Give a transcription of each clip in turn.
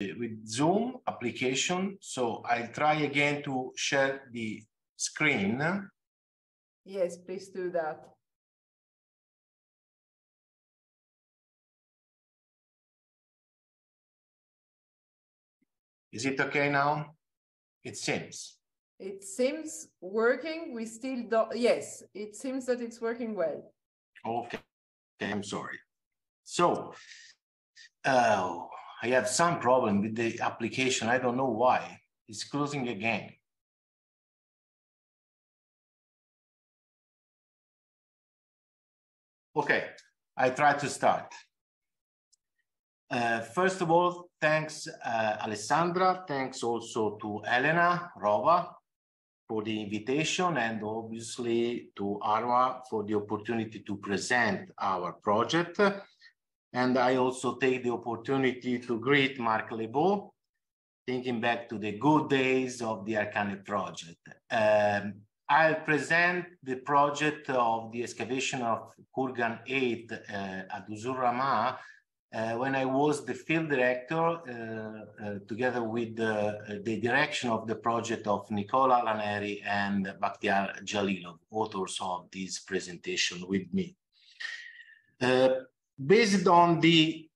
with Zoom application. So I'll try again to share the screen. Yes, please do that. Is it okay now? It seems. It seems working. We still don't, yes, it seems that it's working well. Okay, okay I'm sorry. So, uh, I have some problem with the application. I don't know why. It's closing again. Okay, I try to start. Uh, first of all, thanks uh, Alessandra, thanks also to Elena Rova for the invitation and obviously to Arwa for the opportunity to present our project. And I also take the opportunity to greet Marc Lebeau, thinking back to the good days of the Arcane project. Um, I'll present the project of the excavation of Kurgan 8 uh, at Uzun Rama uh, when I was the field director, uh, uh, together with the, the, direction of the project of Nicola Laneri and Bakhtiar Jalilov, authors of this presentation with me. Based on the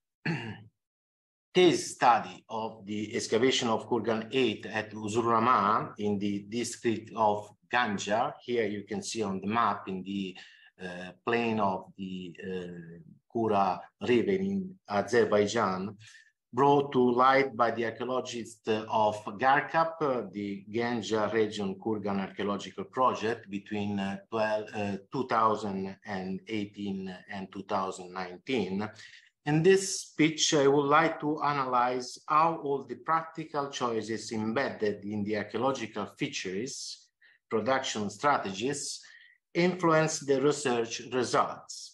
case study of the excavation of Kurgan 8 at Uzun Rama in the district of Ganja, here you can see on the map in the uh, plain of the uh, Kura River in Azerbaijan, brought to light by the archaeologists of GaRKAP, uh, the Ganja region Kurgan archaeological project between uh, 12, uh, 2018 and 2019. In this speech, I would like to analyze how all the practical choices embedded in the archaeological features, production strategies, influence the research results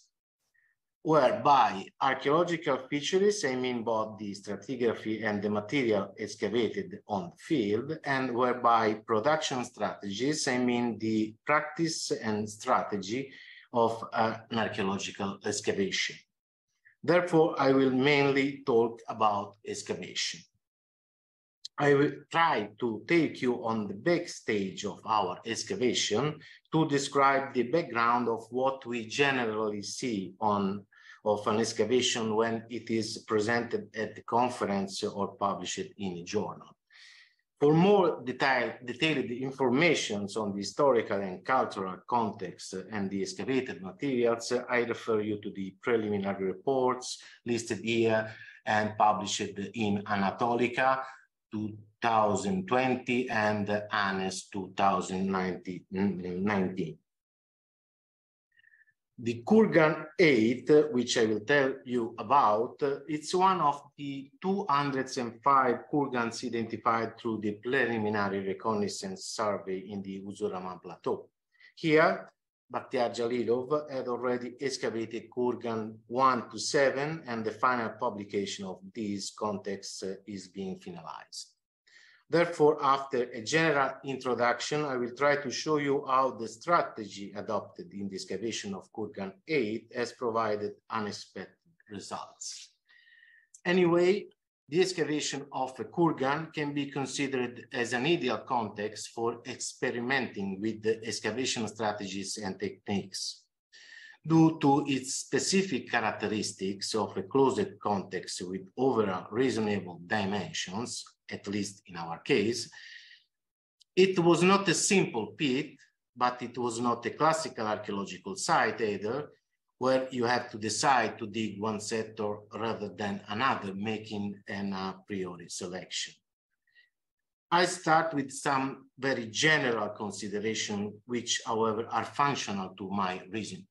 whereby archaeological features, I mean both the stratigraphy and the material excavated on the field, and whereby production strategies, I mean the practice and strategy of an archaeological excavation. Therefore, I will mainly talk about excavation. I will try to take you on the backstage of our excavation to describe the background of what we generally see on of an excavation when it is presented at the conference or published in a journal. For more detailed, detailed information on the historical and cultural context and the excavated materials, I refer you to the preliminary reports listed here and published in Anatolica 2020 and ANES 2019 the Kurgan 8, which I will tell you about, it's one of the 205 Kurgans identified through the preliminary reconnaissance survey in the Uzun Rama Plateau. Here, Bakhtiar Jalilov had already excavated Kurgan 1 to 7, and the final publication of these contexts uh, is being finalized. Therefore, after a general introduction, I will try to show you how the strategy adopted in the excavation of Kurgan 8 has provided unexpected results. Anyway, the excavation of a Kurgan can be considered as an ideal context for experimenting with the excavation strategies and techniques. Due to its specific characteristics of a closed context with overall reasonable dimensions, at least in our case. It was not a simple pit, but it was not a classical archaeological site either, where you have to decide to dig one sector rather than another, making an a priori selection. I start with some very general consideration, which however are functional to my reason.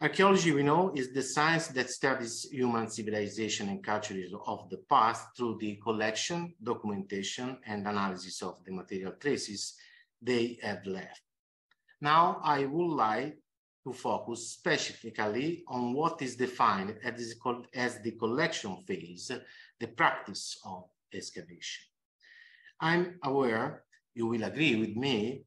Archaeology, we know, is the science that studies human civilization and cultures of the past through the collection, documentation, and analysis of the material traces they have left. Now, I would like to focus specifically on what is defined as, the collection phase, the practice of excavation. I'm aware you will agree with me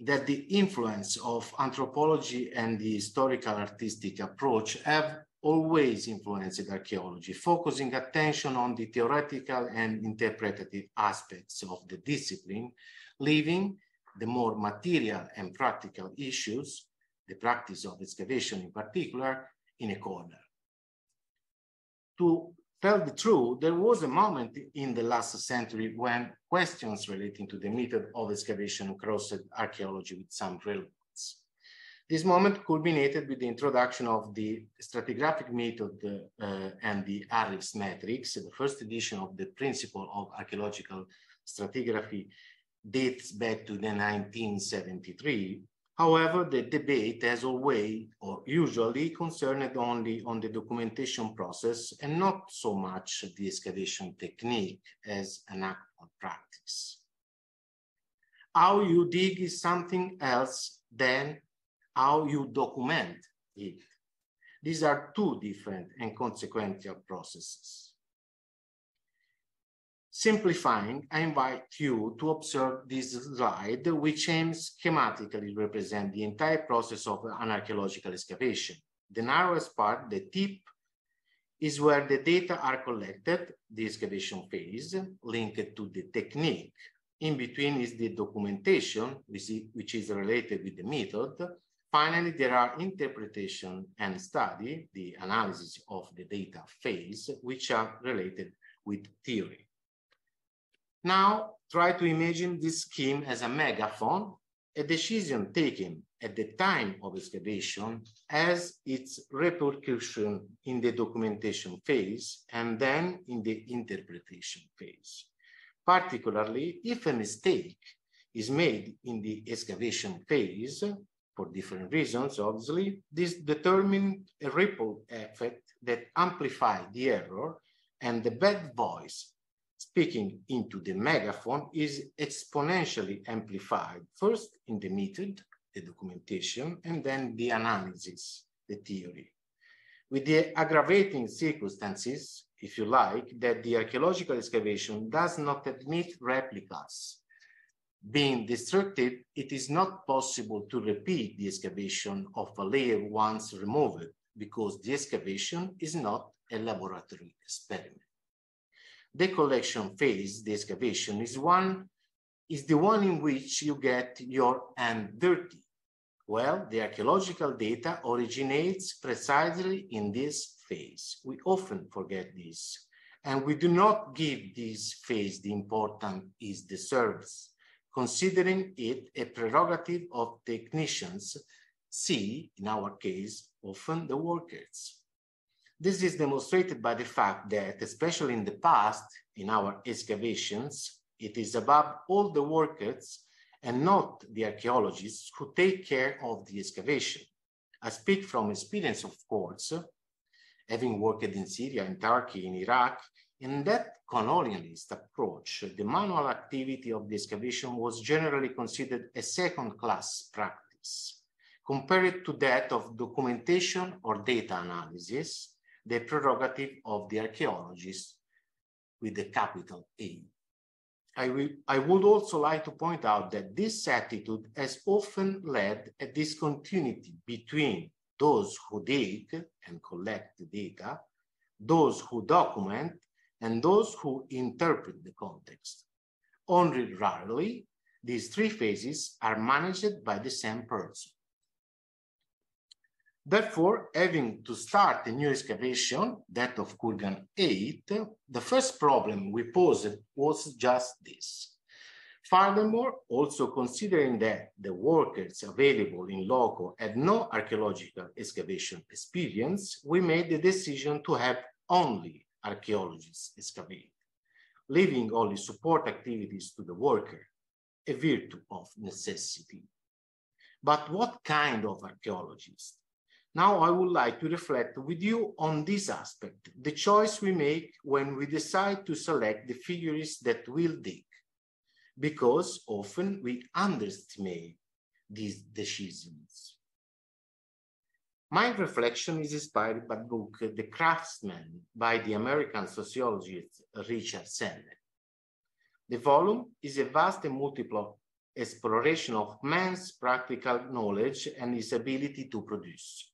that the influence of anthropology and the historical artistic approach have always influenced archaeology, focusing attention on the theoretical and interpretative aspects of the discipline, leaving the more material and practical issues, the practice of excavation in particular, in a corner. To tell the truth, there was a moment in the last century when questions relating to the method of excavation crossed archaeology with some relevance. This moment culminated with the introduction of the stratigraphic method uh, and the Harris matrix. The first edition of the principle of archaeological stratigraphy dates back to the 1973. However, the debate has always or usually concerned only on the documentation process and not so much the excavation technique as an actual practice. How you dig is something else than how you document it. These are two different and consequential processes. Simplifying, I invite you to observe this slide, which aims schematically represent the entire process of an archaeological excavation. The narrowest part, the tip, is where the data are collected, the excavation phase, linked to the technique. In between is the documentation, which is related with the method, Finally, there are interpretation and study, the analysis of the data phase, which are related with theory. Now, try to imagine this scheme as a megaphone. A decision taken at the time of excavation has its repercussion in the documentation phase and then in the interpretation phase. Particularly if a mistake is made in the excavation phase, for different reasons, obviously, this determined a ripple effect that amplified the error and the bad voice speaking into the megaphone is exponentially amplified, first in the method, the documentation, and then the analysis, the theory. With the aggravating circumstances, if you like, that the archaeological excavation does not admit replicas being destructive, it is not possible to repeat the excavation of a layer once removed because the excavation is not a laboratory experiment. The collection phase, the excavation, is one is the one in which you get your hand dirty. Well, the archaeological data originates precisely in this phase. We often forget this, and we do not give this phase the importance it deserves considering it a prerogative of technicians, see, in our case, often the workers. This is demonstrated by the fact that, especially in the past, in our excavations, it is above all the workers and not the archaeologists who take care of the excavation. I speak from experience, of course, having worked in Syria, in Turkey, in Iraq, in that colonialist approach, the manual activity of the excavation was generally considered a second-class practice, compared to that of documentation or data analysis, the prerogative of the archaeologist with the capital A. I, will, I would also like to point out that this attitude has often led a discontinuity between those who dig and collect the data, those who document and those who interpret the context. Only rarely, these three phases are managed by the same person. Therefore, having to start a new excavation, that of Kurgan 8, the first problem we posed was just this. Furthermore, also considering that the workers available in loco had no archaeological excavation experience, we made the decision to have only archaeologists excavate, leaving only support activities to the worker, a virtue of necessity. But what kind of archaeologist? Now I would like to reflect with you on this aspect, the choice we make when we decide to select the figures that we'll dig, because often we underestimate these decisions. My reflection is inspired by the book The Craftsman by the American sociologist Richard Sennett. The volume is a vast and multiple exploration of man's practical knowledge and his ability to produce.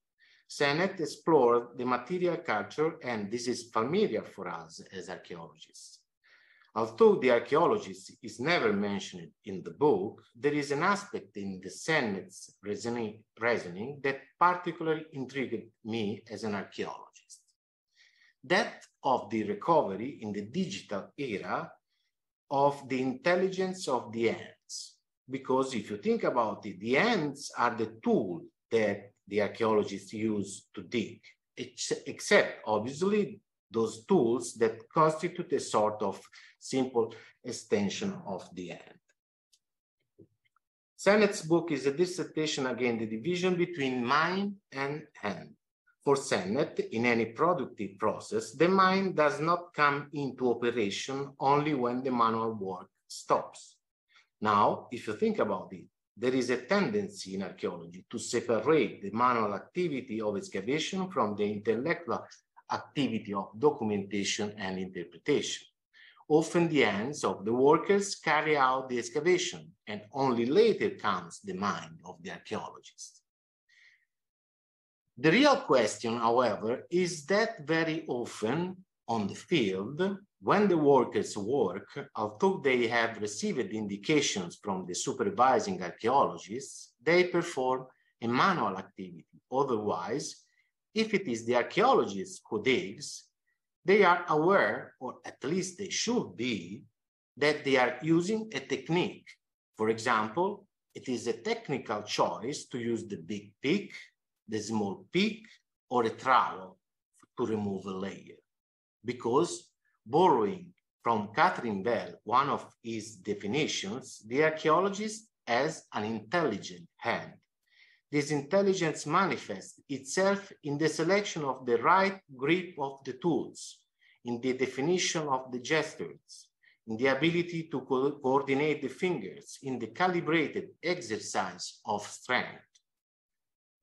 Sennett explored the material culture, and this is familiar for us as archaeologists. Although the archaeologist is never mentioned in the book, there is an aspect in the Sennett's reasoning, reasoning that particularly intrigued me as an archaeologist. That of the recovery in the digital era of the intelligence of the ants. Because if you think about it, the ants are the tool that the archaeologists use to dig, except obviously those tools that constitute a sort of simple extension of the hand. Sennett's book is a dissertation again, the division between mind and hand. For Sennett, in any productive process, the mind does not come into operation only when the manual work stops. Now, if you think about it, there is a tendency in archaeology to separate the manual activity of excavation from the intellectual activity of documentation and interpretation. Often the hands of the workers carry out the excavation and only later comes the mind of the archaeologist. The real question, however, is that very often on the field, when the workers work, although they have received indications from the supervising archaeologists, they perform a manual activity. Otherwise, if it is the archaeologist who digs, they are aware, or at least they should be, that they are using a technique. For example, it is a technical choice to use the big pick, the small pick, or a trowel to remove a layer. Because borrowing from Catherine Bell, one of his definitions, the archaeologist has an intelligent hand this intelligence manifests itself in the selection of the right grip of the tools, in the definition of the gestures, in the ability to co coordinate the fingers, in the calibrated exercise of strength.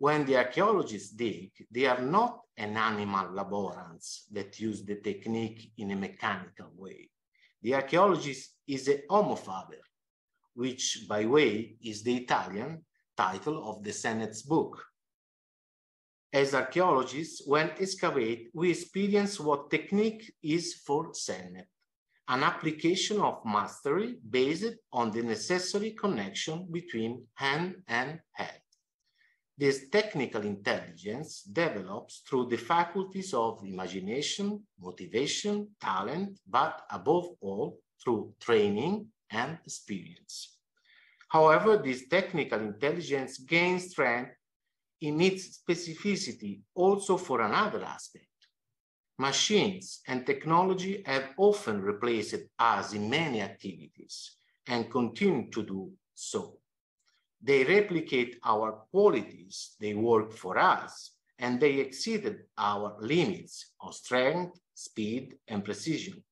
When the archaeologists dig, they are not an animal laborans that use the technique in a mechanical way. The archaeologist is a homo faber, which by way is the Italian title of the Sennett's book. As archaeologists, when excavate, we experience what technique is for Sennett, an application of mastery based on the necessary connection between hand and head. This technical intelligence develops through the faculties of imagination, motivation, talent, but above all, through training and experience. However, this technical intelligence gains strength in its specificity also for another aspect. Machines and technology have often replaced us in many activities and continue to do so. They replicate our qualities, they work for us, and they exceeded our limits of strength, speed, and precision.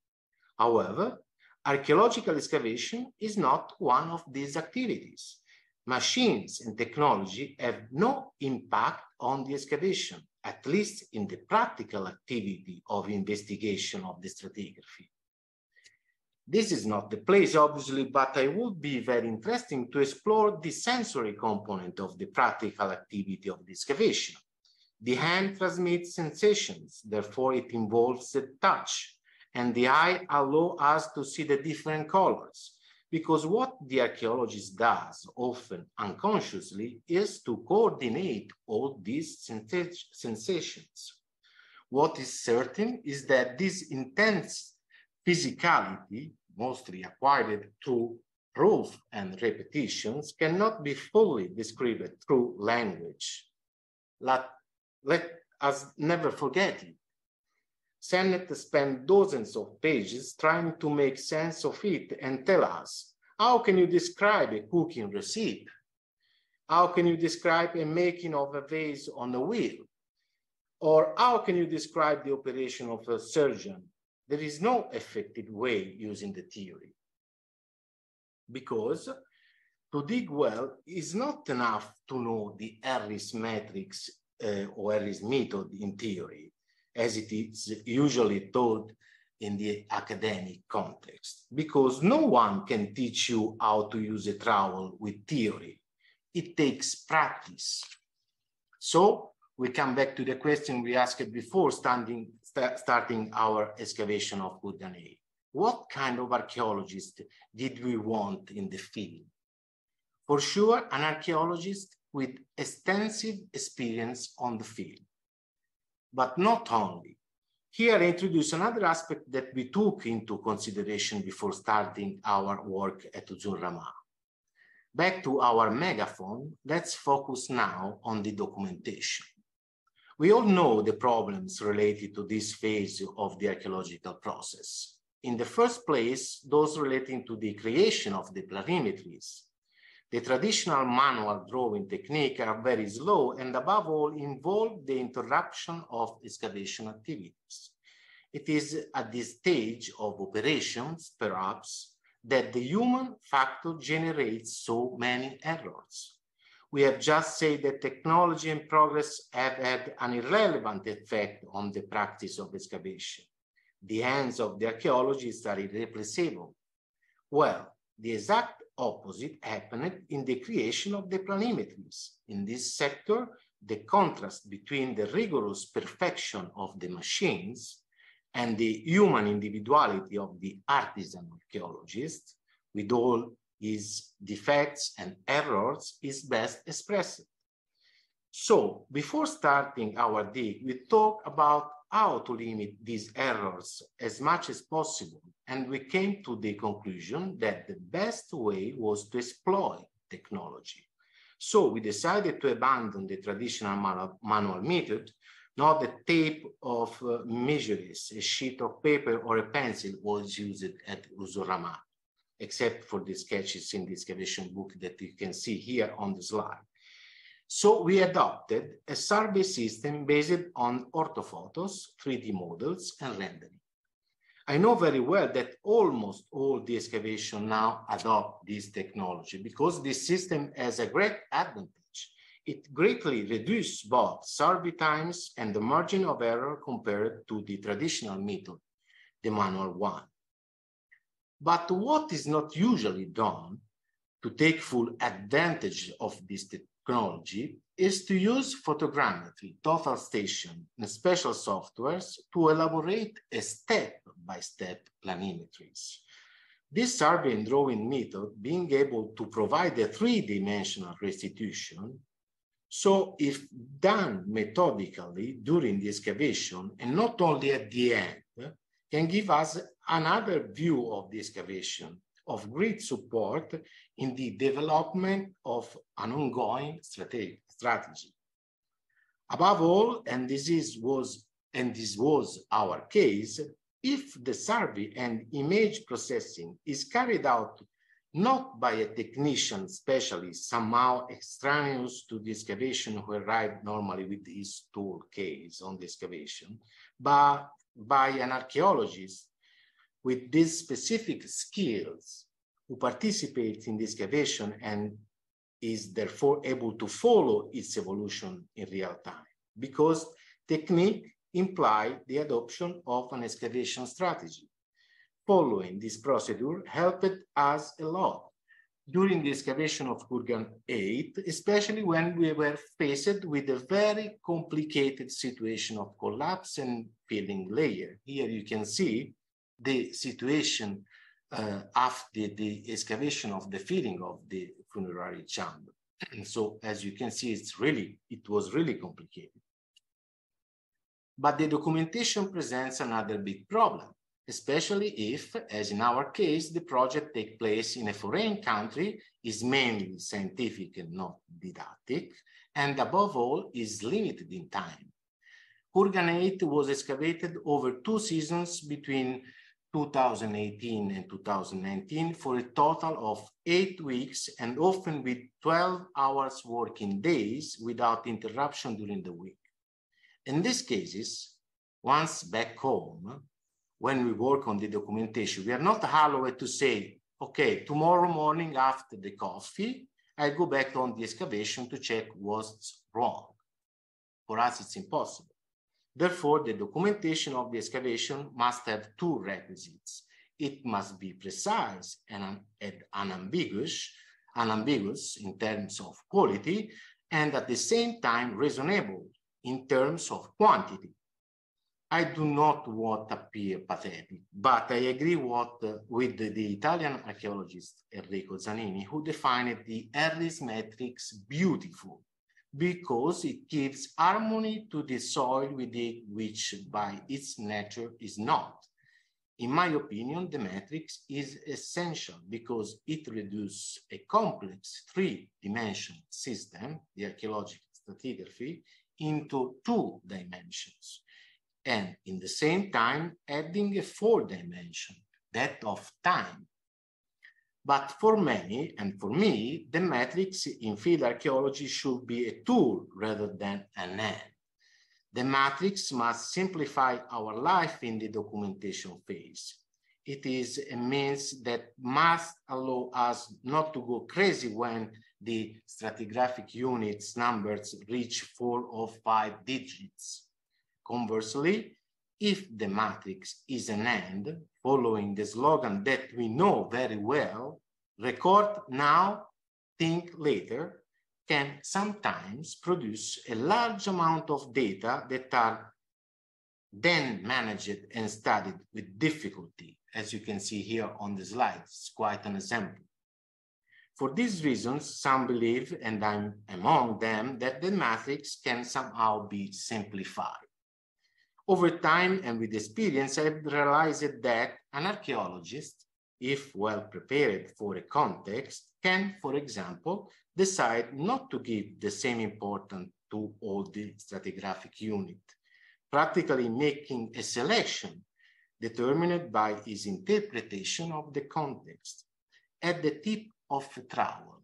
However, Archaeological excavation is not one of these activities. Machines and technology have no impact on the excavation, at least in the practical activity of investigation of the stratigraphy. This is not the place, obviously, but I would be very interesting to explore the sensory component of the practical activity of the excavation. The hand transmits sensations, therefore it involves the touch, and the eye allow us to see the different colors. Because what the archaeologist does, often unconsciously, is to coordinate all these sensations. What is certain is that this intense physicality, mostly acquired through proof and repetitions, cannot be fully described through language. Let, let us never forget it. Sennett spent dozens of pages trying to make sense of it and tell us, how can you describe a cooking recipe? How can you describe a making of a vase on a wheel? Or how can you describe the operation of a surgeon? There is no effective way using the theory. Because to dig well is not enough to know the Harris matrix uh, or Harris method in theory as it is usually taught in the academic context, because no one can teach you how to use a trowel with theory. It takes practice. So we come back to the question we asked before standing, st starting our excavation of 8. What kind of archaeologist did we want in the field? For sure, an archaeologist with extensive experience on the field. But not only. Here I introduce another aspect that we took into consideration before starting our work at Uzun Back to our megaphone, let's focus now on the documentation. We all know the problems related to this phase of the archaeological process. In the first place, those relating to the creation of the planimetries, the traditional manual drawing technique are very slow and above all involve the interruption of excavation activities. It is at this stage of operations, perhaps, that the human factor generates so many errors. We have just said that technology and progress have had an irrelevant effect on the practice of excavation. The hands of the archaeologists are irreplaceable. Well, the exact opposite happened in the creation of the planimetries. In this sector, the contrast between the rigorous perfection of the machines and the human individuality of the artisan archaeologist, with all his defects and errors, is best expressed. So, before starting our dig, we talk about how to limit these errors as much as possible. And we came to the conclusion that the best way was to exploit technology. So we decided to abandon the traditional manual method. Not the tape of uh, measures, a sheet of paper or a pencil was used at Uzun Rama, except for the sketches in the excavation book that you can see here on the slide. So we adopted a survey system based on orthophotos, 3D models, and rendering. I know very well that almost all the excavation now adopt this technology because this system has a great advantage. It greatly reduces both survey times and the margin of error compared to the traditional method, the manual one. But what is not usually done to take full advantage of this technology is to use photogrammetry, total station, and special softwares to elaborate a step-by-step -step planimetries. This survey and drawing method being able to provide a three-dimensional restitution, so if done methodically during the excavation and not only at the end, can give us another view of the excavation of great support in the development of an ongoing strategy. Above all, and this is, was and this was our case, if the survey and image processing is carried out not by a technician specialist somehow extraneous to the excavation who arrived normally with his tool case on the excavation, but by an archaeologist with these specific skills who participates in the excavation and is therefore able to follow its evolution in real time because technique imply the adoption of an excavation strategy. Following this procedure helped us a lot during the excavation of Kurgan 8, especially when we were faced with a very complicated situation of collapse and filling layer. Here you can see the situation uh, after the excavation of the filling of the funerary chamber. So as you can see, it's really, it was really complicated. But the documentation presents another big problem, especially if, as in our case, the project takes place in a foreign country, is mainly scientific and not didactic, and above all, is limited in time. Kurgan 8 was excavated over two seasons between 2018 and 2019 for a total of eight weeks and often with 12 hours working days without interruption during the week. In these cases, once back home, when we work on the documentation, we are not allowed to say, okay, tomorrow morning after the coffee, I go back on the excavation to check what's wrong. For us, it's impossible. Therefore, the documentation of the excavation must have two requisites. It must be precise and, unambiguous, unambiguous in terms of quality, and at the same time reasonable in terms of quantity. I do not want to appear pathetic, but I agree what, uh, with the, the, Italian archaeologist Enrico Zanini, who defined the Harris matrix beautiful because it gives harmony to the soil within which by its nature is not. In my opinion, the matrix is essential because it reduces a complex three-dimensional system, the archaeological stratigraphy, into two dimensions. And in the same time, adding a fourth dimension, that of time. But for many, and for me, the matrix in field archaeology should be a tool rather than an end. The matrix must simplify our life in the documentation phase. It is a means that must allow us not to go crazy when the stratigraphic units numbers reach four or five digits. Conversely, if the matrix is an end, following the slogan that we know very well, record now, think later, can sometimes produce a large amount of data that are then managed and studied with difficulty. As you can see here on the slide, it's quite an example. For these reasons, some believe, and I'm among them, that the matrix can somehow be simplified. Over time and with experience, I've realized that an archaeologist, if well prepared for a context, can, for example, decide not to give the same importance to all the stratigraphic unit, practically making a selection determined by his interpretation of the context at the tip of the trowel,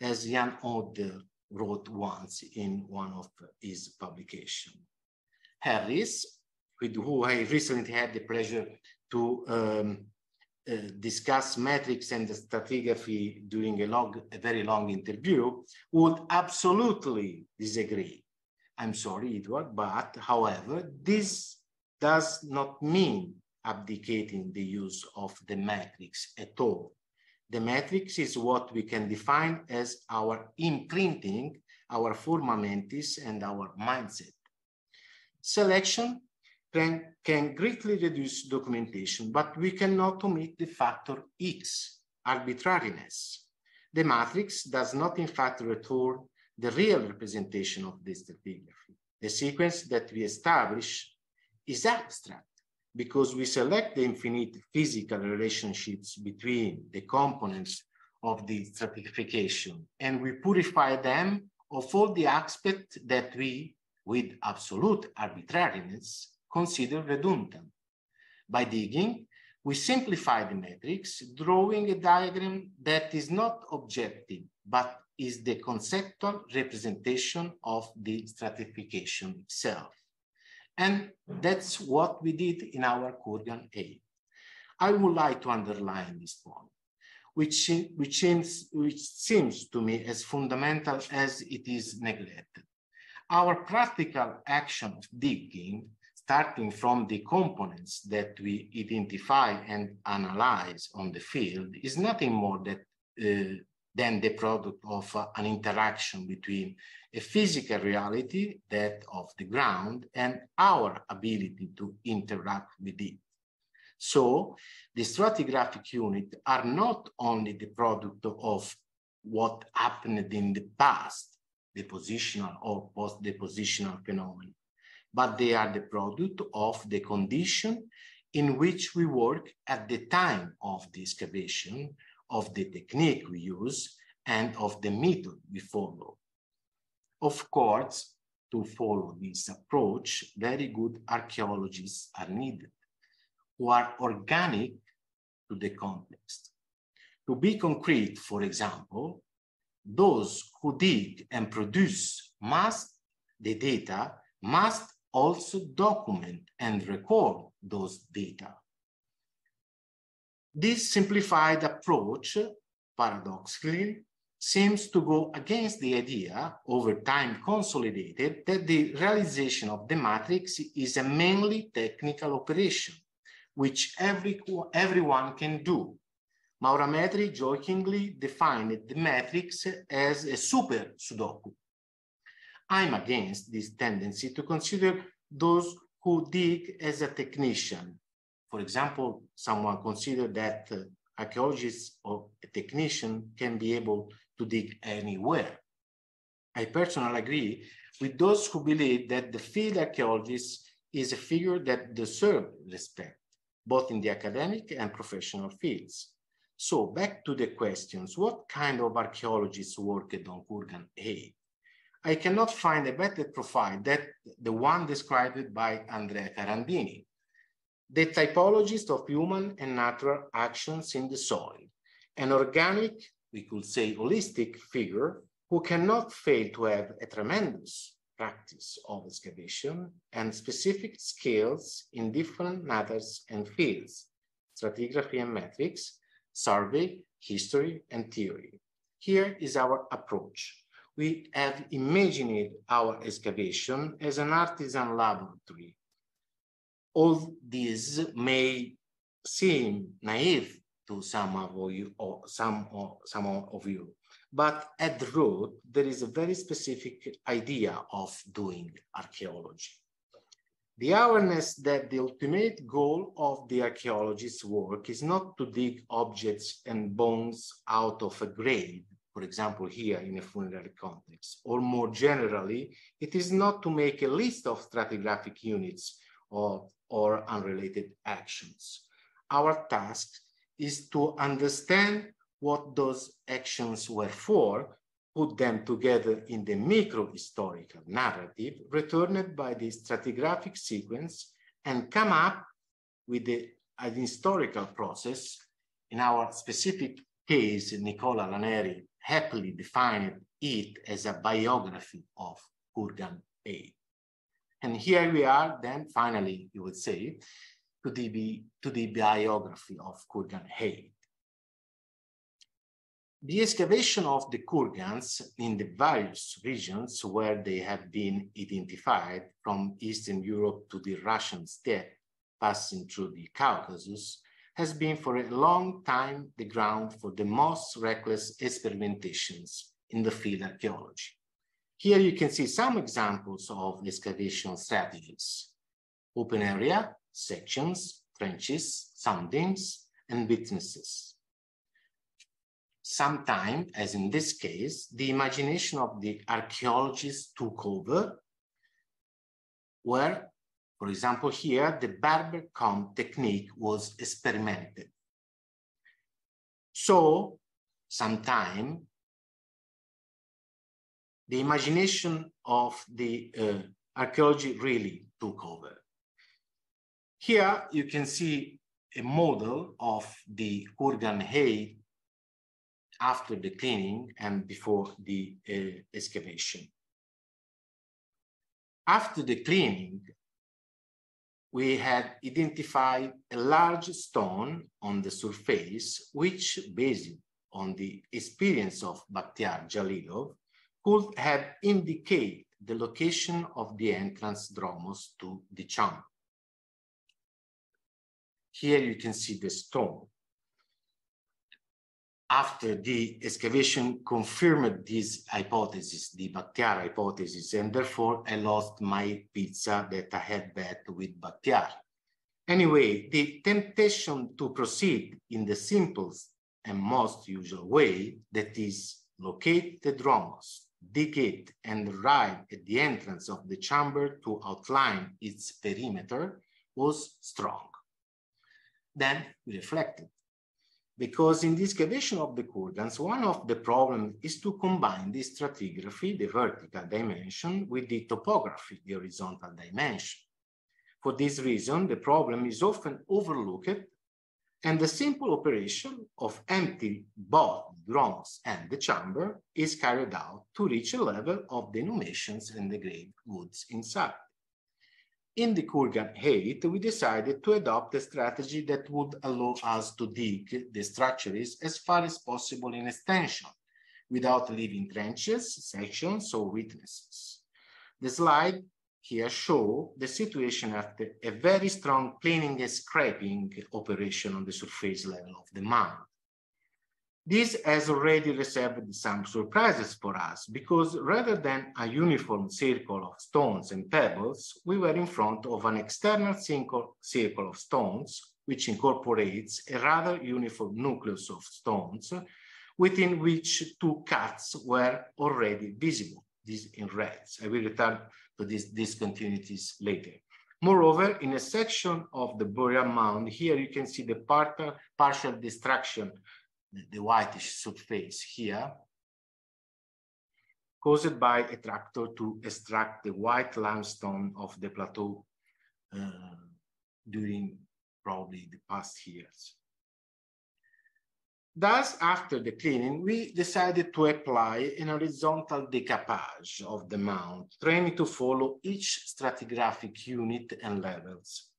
as Ian Hodder wrote once in one of his publications. Harris, with who I recently had the pleasure to um, uh, discuss matrix and stratigraphy during a long, a very long interview, would absolutely disagree. I'm sorry, Edward, but however, this does not mean abdicating the use of the matrix at all. The matrix is what we can define as our imprinting, our forma mentis, and our mindset. Selection can, can greatly reduce documentation, but we cannot omit the factor X, arbitrariness. The matrix does not in fact return the real representation of this stratigraphy. The sequence that we establish is abstract because we select the infinite physical relationships between the components of the stratification and we purify them of all the aspects that we, with absolute arbitrariness, considered redundant. By digging, we simplify the matrix, drawing a diagram that is not objective, but is the conceptual representation of the stratification itself. And that's what we did in our Kurgan 8. I would like to underline this point, which, which, seems, which seems to me as fundamental as it is neglected. Our practical action of digging starting from the components that we identify and analyze on the field is nothing more that, uh, than the product of uh, an interaction between a physical reality, that of the ground, and our ability to interact with it. So the stratigraphic units are not only the product of what happened in the past, the positional or post-depositional phenomena, but they are the product of the condition in which we work at the time of the excavation, of the technique we use, and of the method we follow. Of course, to follow this approach, very good archaeologists are needed, who are organic to the context. To be concrete, for example, those who dig and produce must, the data must also document and record those data. This simplified approach, paradoxically, seems to go against the idea, over time consolidated, that the realization of the matrix is a mainly technical operation, which every, everyone can do. Maura Mädry jokingly defined the matrix as a super Sudoku. I'm against this tendency to consider those who dig as a technician. For example, someone considered that uh, archaeologist or a technician can be able to dig anywhere. I personally agree with those who believe that the field archaeologist is a figure that deserves respect, both in the academic and professional fields. So back to the questions, what kind of archaeologists worked on Kurgan 8? I cannot find a better profile than the one described by Andrea Carandini, the typologist of human and natural actions in the soil, an organic, we could say holistic figure who cannot fail to have a tremendous practice of excavation and specific skills in different matters and fields, stratigraphy and matrix, survey, history, and theory. Here is our approach we have imagined our excavation as an artisan laboratory. All this may seem naive to some of you or some or some of you, but at the root there is a very specific idea of doing archaeology. The awareness that the ultimate goal of the archaeologist's work is not to dig objects and bones out of a grave, for example, here in a funerary context, or more generally, it is not to make a list of stratigraphic units or, or unrelated actions. Our task is to understand what those actions were for, put them together in the micro-historical narrative returned by the stratigraphic sequence and come up with the, an historical process. In our specific case, Nicola Laneri happily defined it as a biography of Kurgan 8. And here we are then finally, you would say, to the, to the biography of Kurgan 8. The excavation of the Kurgans in the various regions where they have been identified from Eastern Europe to the Russian steppe, passing through the Caucasus, has been for a long time the ground for the most reckless experimentations in the field archaeology. Here you can see some examples of excavation strategies. Open area, sections, trenches, soundings, and witnesses. Sometimes, as in this case, the imagination of the archaeologists took over, where for example, here, the Berber comb technique was experimented. So, sometime, the imagination of the uh, archaeology really took over. Here, you can see a model of the Kurgan 8 after the cleaning and before the uh, excavation. After the cleaning, we had identified a large stone on the surface, which, based on the experience of Bakhtiar Jalilov, could have indicated the location of the entrance dromos to the chamber. Here you can see the stone after the excavation confirmed this hypothesis, the Bakhtiar hypothesis, and therefore I lost my pizza that I had bet with Bakhtiar. Anyway, the temptation to proceed in the simplest and most usual way, that is, locate the dromos, dig it, and arrive at the entrance of the chamber to outline its perimeter, was strong. Then we reflected because in the excavation of the Kurgans, one of the problems is to combine the stratigraphy, the vertical dimension, with the topography, the horizontal dimension. For this reason, the problem is often overlooked and the simple operation of empty both dromos and the chamber is carried out to reach a level of the inhumations and the grave goods inside. In the Kurgan 8, we decided to adopt a strategy that would allow us to dig the structures as far as possible in extension, without leaving trenches, sections, or witnesses. The slide here show the situation after a very strong cleaning and scraping operation on the surface level of the mound. This has already reserved some surprises for us because rather than a uniform circle of stones and pebbles, we were in front of an external circle of stones which incorporates a rather uniform nucleus of stones within which two cuts were already visible, these in reds. I will return to these discontinuities later. Moreover, in a section of the burial mound, here you can see the part, partial destruction the whitish surface here, caused by a tractor to extract the white limestone of the plateau uh, during probably the past years. Thus, after the cleaning, we decided to apply an horizontal decapage of the mount, trying to follow each stratigraphic unit and levels.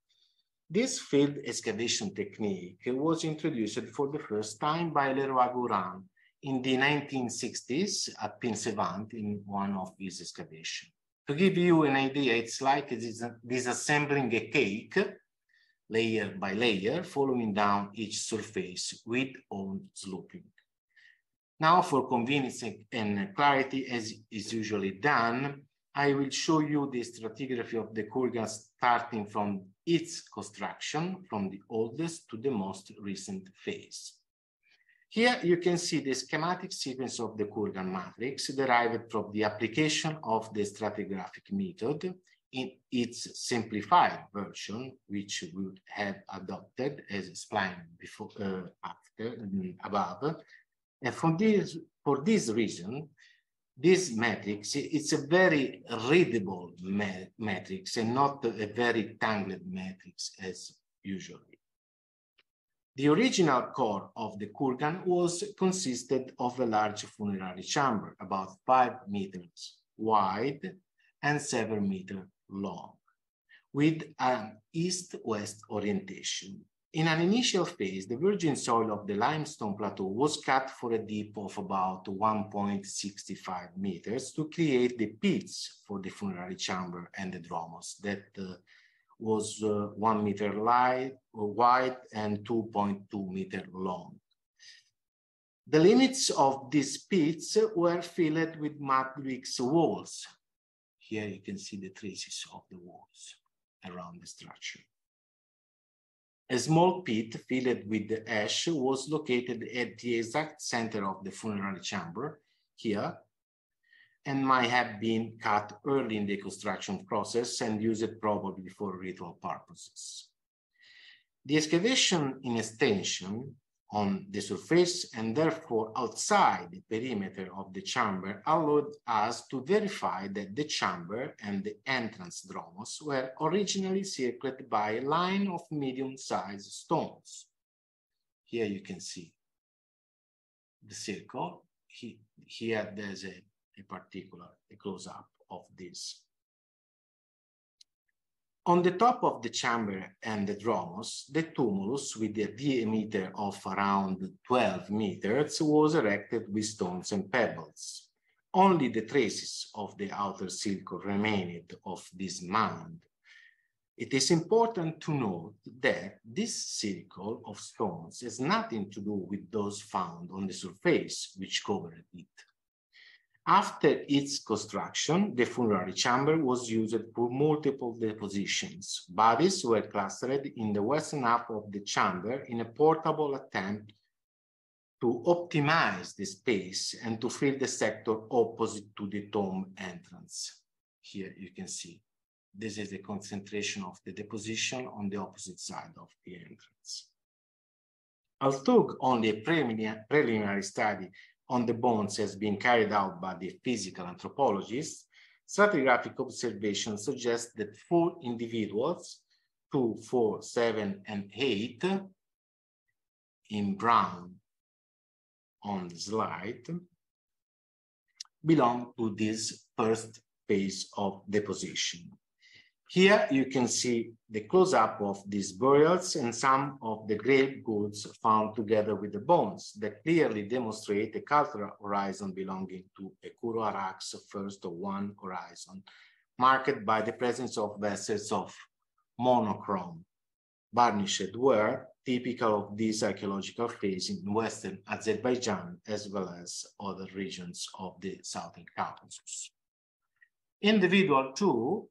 This field excavation technique was introduced for the first time by Leroi-Gourhan in the 1960s at Pincevent in one of his excavations. To give you an idea, it's like disassembling a cake layer by layer, following down each surface with own sloping. Now for convenience and clarity, as is usually done, I will show you the stratigraphy of the kurgan starting from its construction from the oldest to the most recent phase. Here you can see the schematic sequence of the Kurgan matrix derived from the application of the stratigraphic method in its simplified version, which we would have adopted as explained before, uh, after, um, above. And for this, for this reason, this matrix, it's a very readable matrix and not a very tangled matrix as usually. The original core of the kurgan was consisted of a large funerary chamber, about five meters wide and seven meters long, with an east-west orientation. In an initial phase, the virgin soil of the limestone plateau was cut for a depth of about 1.65 meters to create the pits for the funerary chamber and the dromos that uh, was uh, one meter light, wide and 2.2 meter long. The limits of these pits were filled with mud bricks walls. Here you can see the traces of the walls around the structure. A small pit filled with ash was located at the exact center of the funerary chamber here and might have been cut early in the construction process and used probably for ritual purposes. The excavation in extension on the surface and therefore outside the perimeter of the chamber allowed us to verify that the chamber and the entrance dromos were originally circled by a line of medium-sized stones. Here you can see the circle. He, here there's a, a particular close-up of this on the top of the chamber and the dromos, the tumulus with a diameter of around 12 meters was erected with stones and pebbles. Only the traces of the outer circle remained of this mound. It is important to note that this circle of stones has nothing to do with those found on the surface which covered it. After its construction, the funerary chamber was used for multiple depositions. Bodies were clustered in the western half of the chamber in a portable attempt to optimize the space and to fill the sector opposite to the tomb entrance. Here you can see this is the concentration of the deposition on the opposite side of the entrance. Although only a preliminary study on the bones has been carried out by the physical anthropologists, stratigraphic observation suggests that four individuals, two, four, seven, and eight, in brown on the slide, belong to this first phase of deposition. Here you can see the close-up of these burials and some of the grave goods found together with the bones that clearly demonstrate a cultural horizon belonging to a Kura-Araxes first of one horizon, marked by the presence of vessels of monochrome varnished ware typical of this archaeological phase in Western Azerbaijan, as well as other regions of the Southern Caucasus. Individual two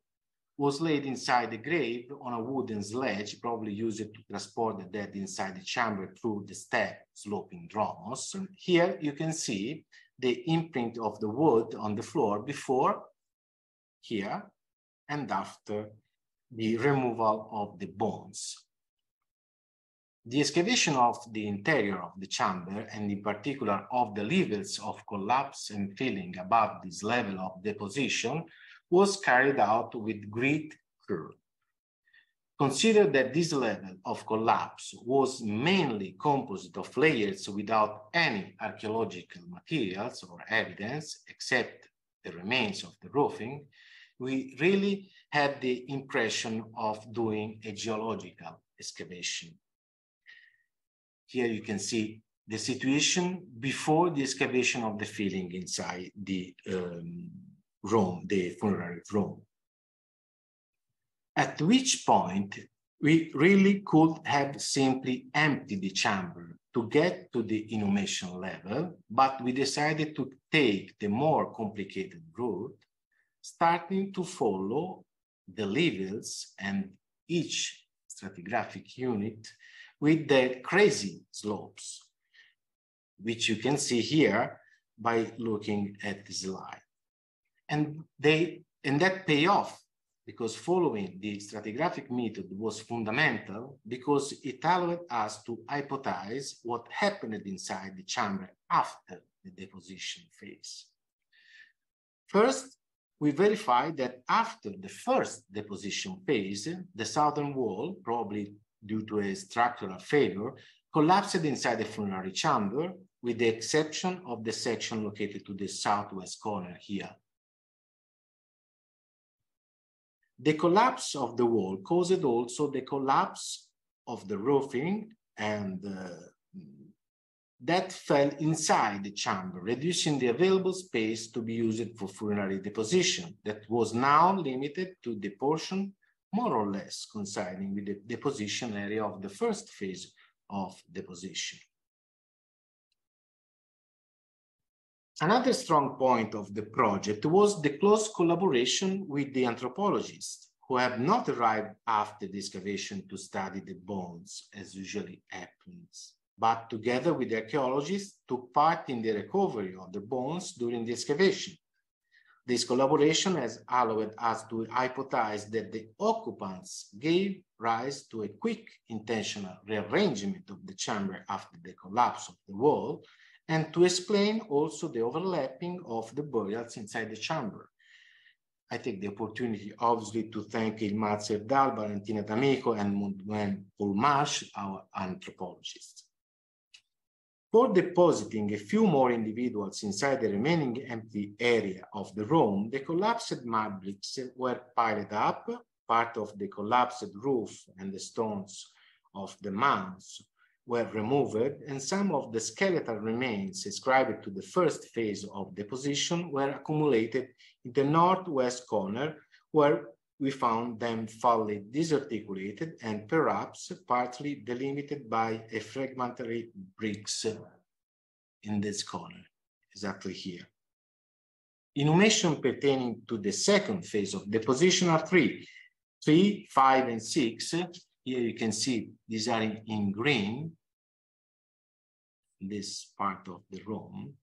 was laid inside the grave on a wooden sledge, probably used to transport the dead inside the chamber through the steep sloping dromos. Here you can see the imprint of the wood on the floor before, here, and after the removal of the bones. The excavation of the interior of the chamber, and in particular of the levels of collapse and filling above this level of deposition, was carried out with great care. Consider that this level of collapse was mainly composed of layers without any archaeological materials or evidence except the remains of the roofing, we really had the impression of doing a geological excavation. Here you can see the situation before the excavation of the filling inside the um, room, the funerary Rome. At which point we really could have simply emptied the chamber to get to the inhumation level, but we decided to take the more complicated route, starting to follow the levels and each stratigraphic unit with the crazy slopes, which you can see here by looking at the slide. And they and that pay off because following the stratigraphic method was fundamental because it allowed us to hypothesize what happened inside the chamber after the deposition phase. First, we verified that after the first deposition phase, the southern wall, probably due to a structural failure, collapsed inside the funerary chamber, with the exception of the section located to the southwest corner here. The collapse of the wall caused also the collapse of the roofing and uh, that fell inside the chamber, reducing the available space to be used for funerary deposition that was now limited to the portion more or less coinciding with the deposition area of the first phase of deposition. Another strong point of the project was the close collaboration with the anthropologists who have not arrived after the excavation to study the bones, as usually happens, but together with the archaeologists took part in the recovery of the bones during the excavation. This collaboration has allowed us to hypothesize that the occupants gave rise to a quick intentional rearrangement of the chamber after the collapse of the wall, and to explain also the overlapping of the burials inside the chamber. I take the opportunity, obviously, to thank Ilmaz Serdal, Valentina D'Amico, and Mundwen Ulmash, our anthropologists. For depositing a few more individuals inside the remaining empty area of the room, the collapsed mud were piled up, part of the collapsed roof and the stones of the mounds were removed, and some of the skeletal remains ascribed to the first phase of deposition were accumulated in the northwest corner, where we found them fully disarticulated and perhaps partly delimited by a fragmentary bricks in this corner, exactly here. Inhumation pertaining to the second phase of deposition are three, three, five, and six. Here you can see these are in, green, this part of the room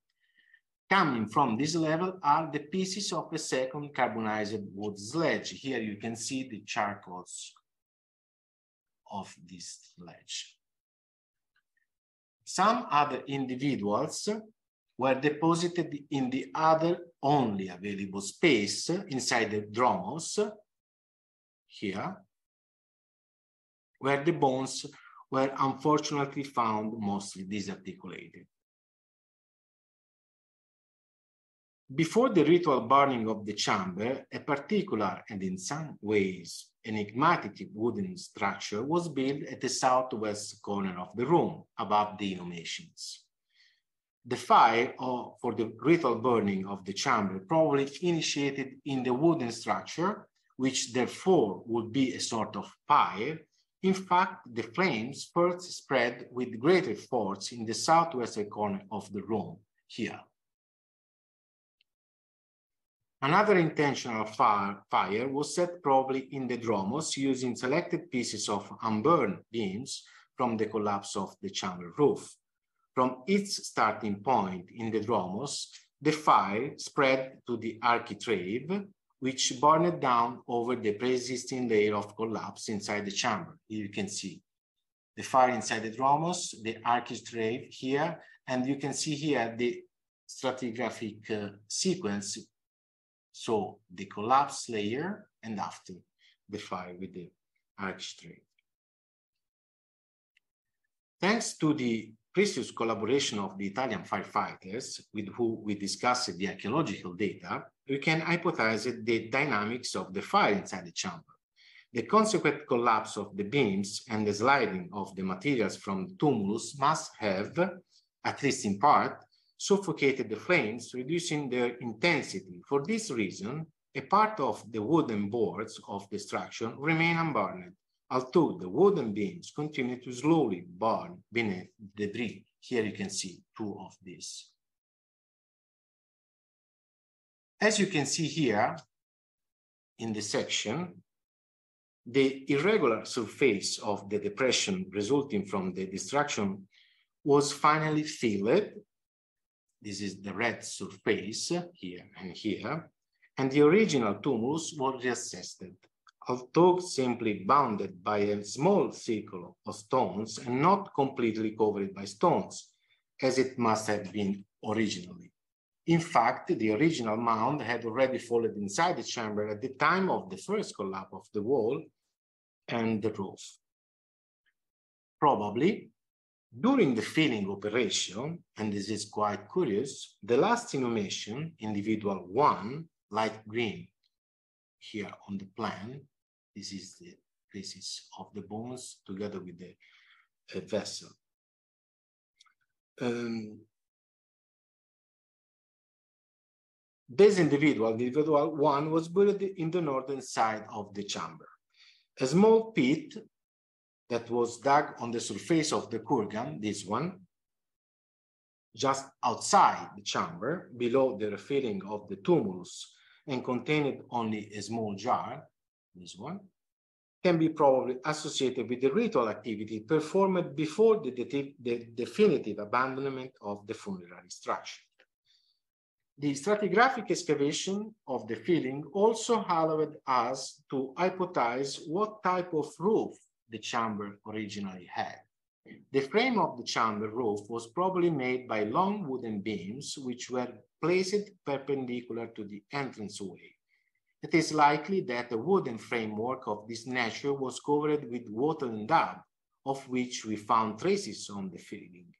coming from this level are the pieces of the second carbonized wood sledge. Here you can see the charcoals of this sledge. Some other individuals were deposited in the other only available space inside the dromos, here, where the bones were unfortunately found mostly disarticulated. Before the ritual burning of the chamber, a particular and in some ways enigmatic wooden structure was built at the southwest corner of the room above the inhumations. The fire for the ritual burning of the chamber probably initiated in the wooden structure, which therefore would be a sort of pyre, In fact, the flames first spread with greater force in the southwestern corner of the room, here. Another intentional fire, fire, was set probably in the dromos using selected pieces of unburned beams from the collapse of the chamber roof. From its starting point in the dromos, the fire spread to the architrave, which burned down over the pre-existing layer of collapse inside the chamber. Here you can see the fire inside the dromos, the architrave here, and you can see here the stratigraphic uh, sequence so the collapse layer and after the fire with the architrave. Thanks to the previous collaboration of the Italian firefighters with who we discussed the archaeological data, we can hypothesize the dynamics of the fire inside the chamber. The consequent collapse of the beams and the sliding of the materials from the tumulus must have, at least in part, suffocated the flames, reducing their intensity. For this reason, a part of the wooden boards of the structure remain unburned, although the wooden beams continue to slowly burn beneath the debris. Here you can see two of these. As you can see here in the section, the irregular surface of the depression resulting from the destruction was finally filled this is the red surface here and here. And the original tumulus was reassessed, although simply bounded by a small circle of stones and not completely covered by stones, as it must have been originally. In fact, the original mound had already fallen inside the chamber at the time of the first collapse of the wall and the roof. Probably during the filling operation, and this is quite curious, the last inhumation, individual one, light green, here on the plan, this is the basis of the bones together with the uh, vessel. Um, this individual, the individual one, was buried in the northern side of the chamber. A small pit that was dug on the surface of the kurgan, this one, just outside the chamber, below the refilling of the tumulus, and contained only a small jar, this one, can be probably associated with the ritual activity performed before the, de the definitive abandonment of the funerary structure. The stratigraphic excavation of the filling also allowed us to hypothesize what type of roof the chamber originally had. The frame of the chamber roof was probably made by long wooden beams which were placed perpendicular to the entranceway. It is likely that the wooden framework of this nature was covered with wattle and daub, of which we found traces on the filling.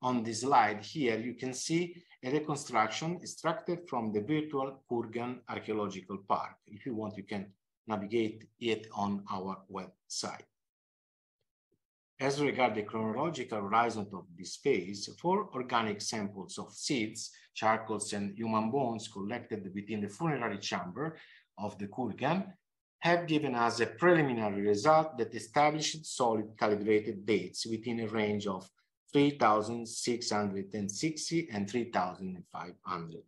On the slide here, you can see a reconstruction extracted from the virtual Kurgan Archaeological Park. If you want, you can navigate it on our website. As regards the chronological horizon of this phase, four organic samples of seeds, charcoals, and human bones collected within the funerary chamber of the Kurgan have given us a preliminary result that established solid calibrated dates within a range of 3,660 and 3,500.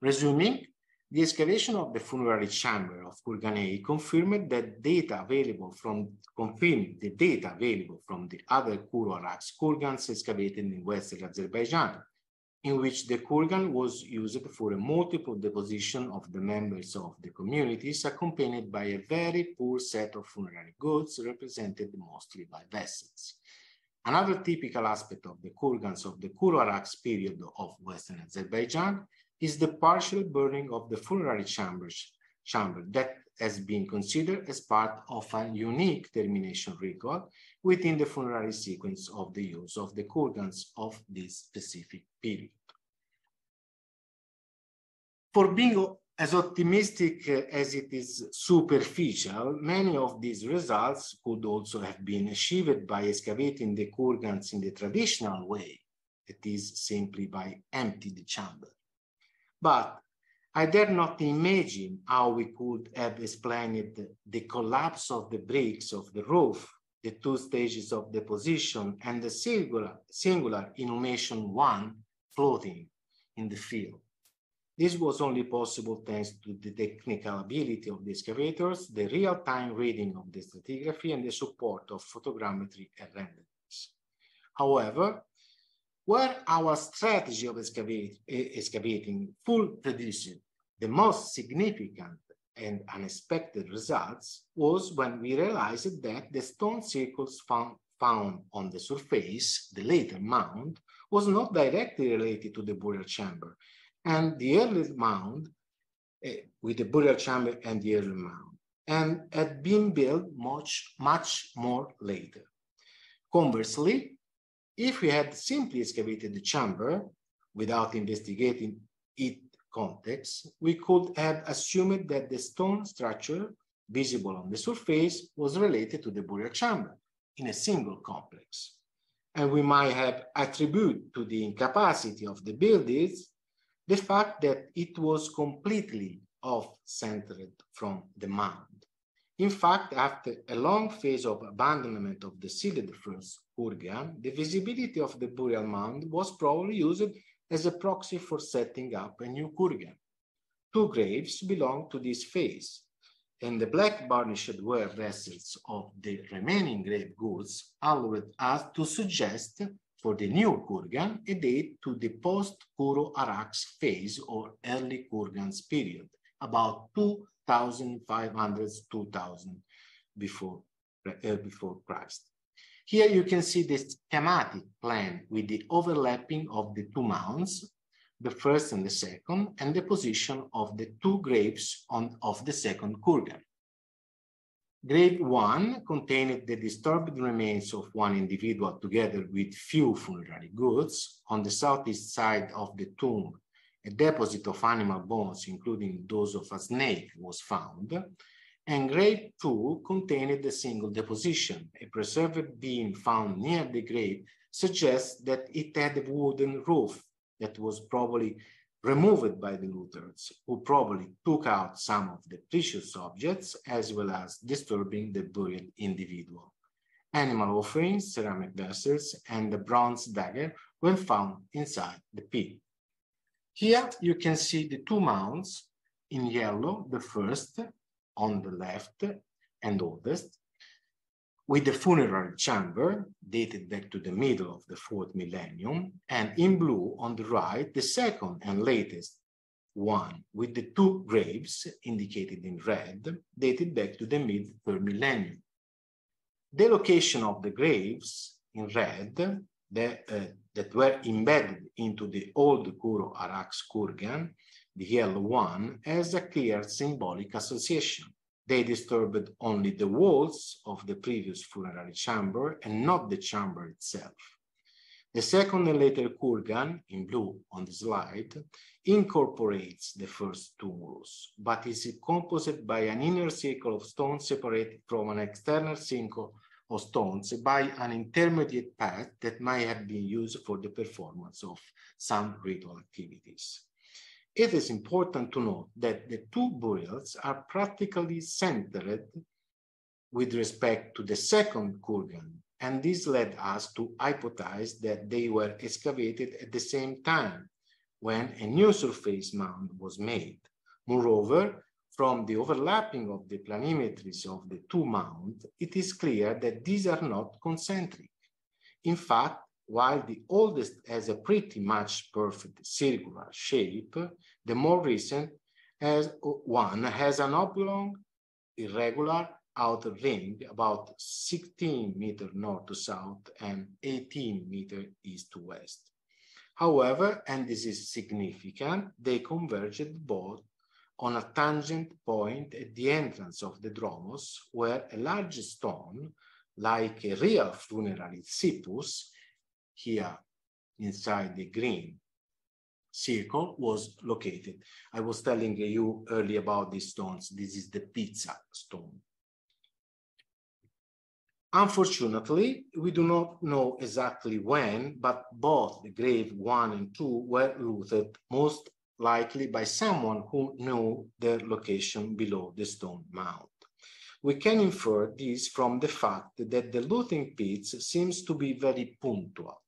Resuming, the excavation of the funerary chamber of Kurgan 8 confirmed that data available from confirmed the data available from the other Kuru kurgans excavated in western Azerbaijan, in which the kurgan was used for a multiple deposition of the members of the communities, accompanied by a very poor set of funerary goods represented mostly by vessels. Another typical aspect of the kurgans of the Kura-Araxes period of Western Azerbaijan is the partial burning of the funerary chambers, chamber that has been considered as part of a unique termination ritual within the funerary sequence of the use of the kurgans of this specific period. For being as optimistic as it is superficial, many of these results could also have been achieved by excavating the kurgans in the traditional way, that is simply by emptying the chamber. But I dare not imagine how we could have explained the collapse of the bricks of the roof, the two stages of deposition, and the singular, singular inhumation one floating in the field. This was only possible thanks to the technical ability of the excavators, the real-time reading of the stratigraphy, and the support of photogrammetry and renderings. However, where our strategy of excavate, excavating full tradition, the most significant and unexpected results was when we realized that the stone circles found, found on the surface, the later mound, was not directly related to the burial chamber, and the early mound uh, with the burial chamber and the early mound, and had been built much, much more later. Conversely, if we had simply excavated the chamber without investigating its context, we could have assumed that the stone structure visible on the surface was related to the burial chamber in a single complex. And we might have attributed to the incapacity of the buildings the fact that it was completely off-centered from the mound. In fact, after a long phase of abandonment of the sealed first kurgan, the visibility of the burial mound was probably used as a proxy for setting up a new kurgan. Two graves belong to this phase, and the black varnished ware vessels of the remaining grave goods allowed us to suggest for the new Kurgan, a date to the post-Kura-Araxes phase or early Kurgans period, about 2500 2000 before, uh, before Christ. Here you can see the schematic plan with the overlapping of the two mounds, the first and the second, and the position of the two graves on, of the second Kurgan. Grave 1 contained the disturbed remains of one individual together with few funerary goods. On the southeast side of the tomb, a deposit of animal bones, including those of a snake, was found. And grave 2 contained a single deposition. A preserved beam found near the grave suggests that it had a wooden roof that was probably removed by the looters, who probably took out some of the precious objects as well as disturbing the buried individual. Animal offerings, ceramic vessels, and the bronze dagger were found inside the pit. Here you can see the two mounds in yellow, the first on the left and oldest, with the funerary chamber dated back to the middle of the fourth millennium, and in blue on the right, the second and latest one with the two graves indicated in red, dated back to the mid third millennium. The location of the graves in red that, uh, that were embedded into the old Kura-Araxes Kurgan, the yellow one, has a clear symbolic association they disturbed only the walls of the previous funerary chamber and not the chamber itself. The second and later kurgan, in blue on the slide, incorporates the first two walls, but is composed by an inner circle of stones separated from an external circle of stones by an intermediate path that might have been used for the performance of some ritual activities. It is important to note that the two burials are practically centered with respect to the second kurgan, and this led us to hypothesize that they were excavated at the same time when a new surface mound was made. Moreover, from the overlapping of the planimetries of the two mounds, it is clear that these are not concentric. In fact, while the oldest has a pretty much perfect circular shape, the more recent has, one has an oblong, irregular outer ring about 16 meter north to south and 18 meter east to west. However, and this is significant, they converged both on a tangent point at the entrance of the dromos, where a large stone, like a real funerary cippus, here inside the green circle was located. I was telling you earlier about these stones. This is the pizza stone. Unfortunately, we do not know exactly when, but both the grave one and two were looted most likely by someone who knew their location below the stone mound. We can infer this from the fact that the looting pits seems to be very punctual.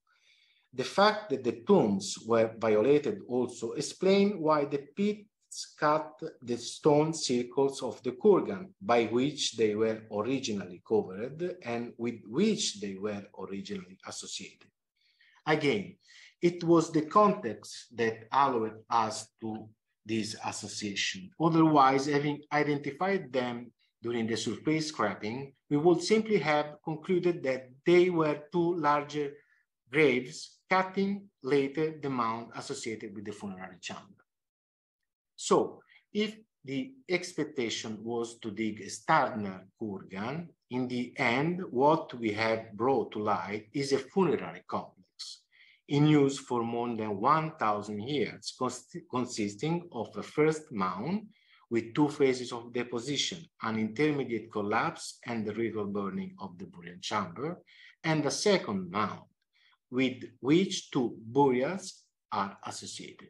The fact that the tombs were violated also explain why the pits cut the stone circles of the kurgan by which they were originally covered and with which they were originally associated. Again, it was the context that allowed us to this association. Otherwise, having identified them during the surface scrapping, we would simply have concluded that they were two larger graves cutting later the mound associated with the funerary chamber. So if the expectation was to dig a standard kurgan, in the end, what we have brought to light is a funerary complex in use for more than 1,000 years, consisting of a first mound with two phases of deposition, an intermediate collapse and the ritual burning of the burial chamber, and a second mound with which two burials are associated.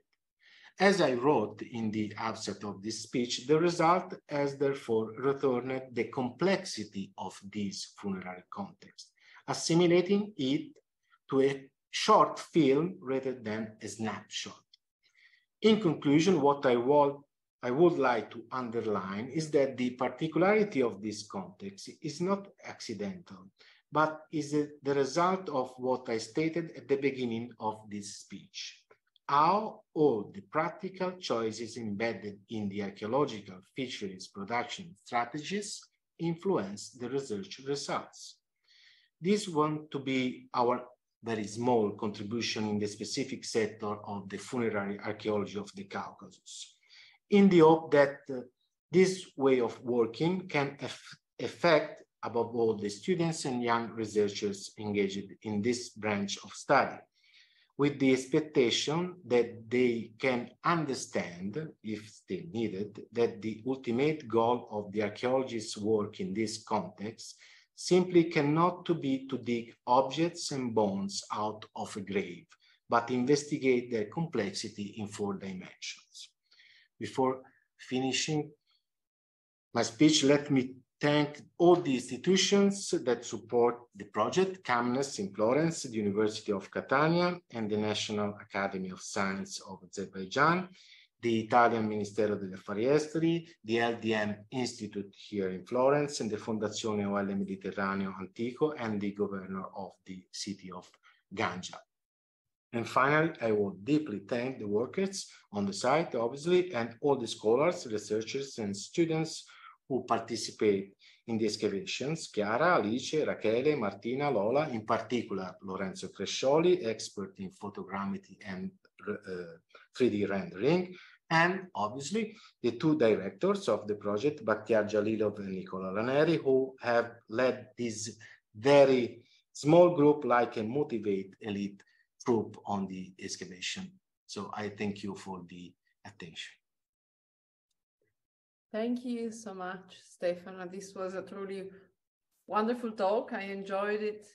As I wrote in the abstract of this speech, the result has therefore returned the complexity of this funerary context, assimilating it to a short film rather than a snapshot. In conclusion, what I I would like to underline is that the particularity of this context is not accidental, but is the result of what I stated at the beginning of this speech. How all the practical choices embedded in the archaeological fisheries production strategies influence the research results. This want to be our very small contribution in the specific sector of the funerary archaeology of the Caucasus in the hope that uh, this way of working can affect above all the students and young researchers engaged in this branch of study with the expectation that they can understand, if still needed, that the ultimate goal of the archaeologist's work in this context simply cannot to be to dig objects and bones out of a grave, but investigate their complexity in four dimensions. Before finishing my speech, let me thank all the institutions that support the project, CAMNES in Florence, the University of Catania, and the National Academy of Science of Azerbaijan, the Italian Ministero degli Affari Esteri, the LDM Institute here in Florence, and the Fondazione OL Mediterraneo Antico, and the governor of the city of Ganja. And finally, I will deeply thank the workers on the site, obviously, and all the scholars, researchers, and students who participate in the excavations, Chiara, Alice, Rachele, Martina, Lola, in particular, Lorenzo Crescioli, expert in photogrammetry and uh, 3D rendering, and obviously the two directors of the project, Bakhtiar Jalilov and Nicola Laneri, who have led this very small group like a motivate elite group on the excavation. So I thank you for the attention. Thank you so much, Stefano. This was a truly wonderful talk. I enjoyed it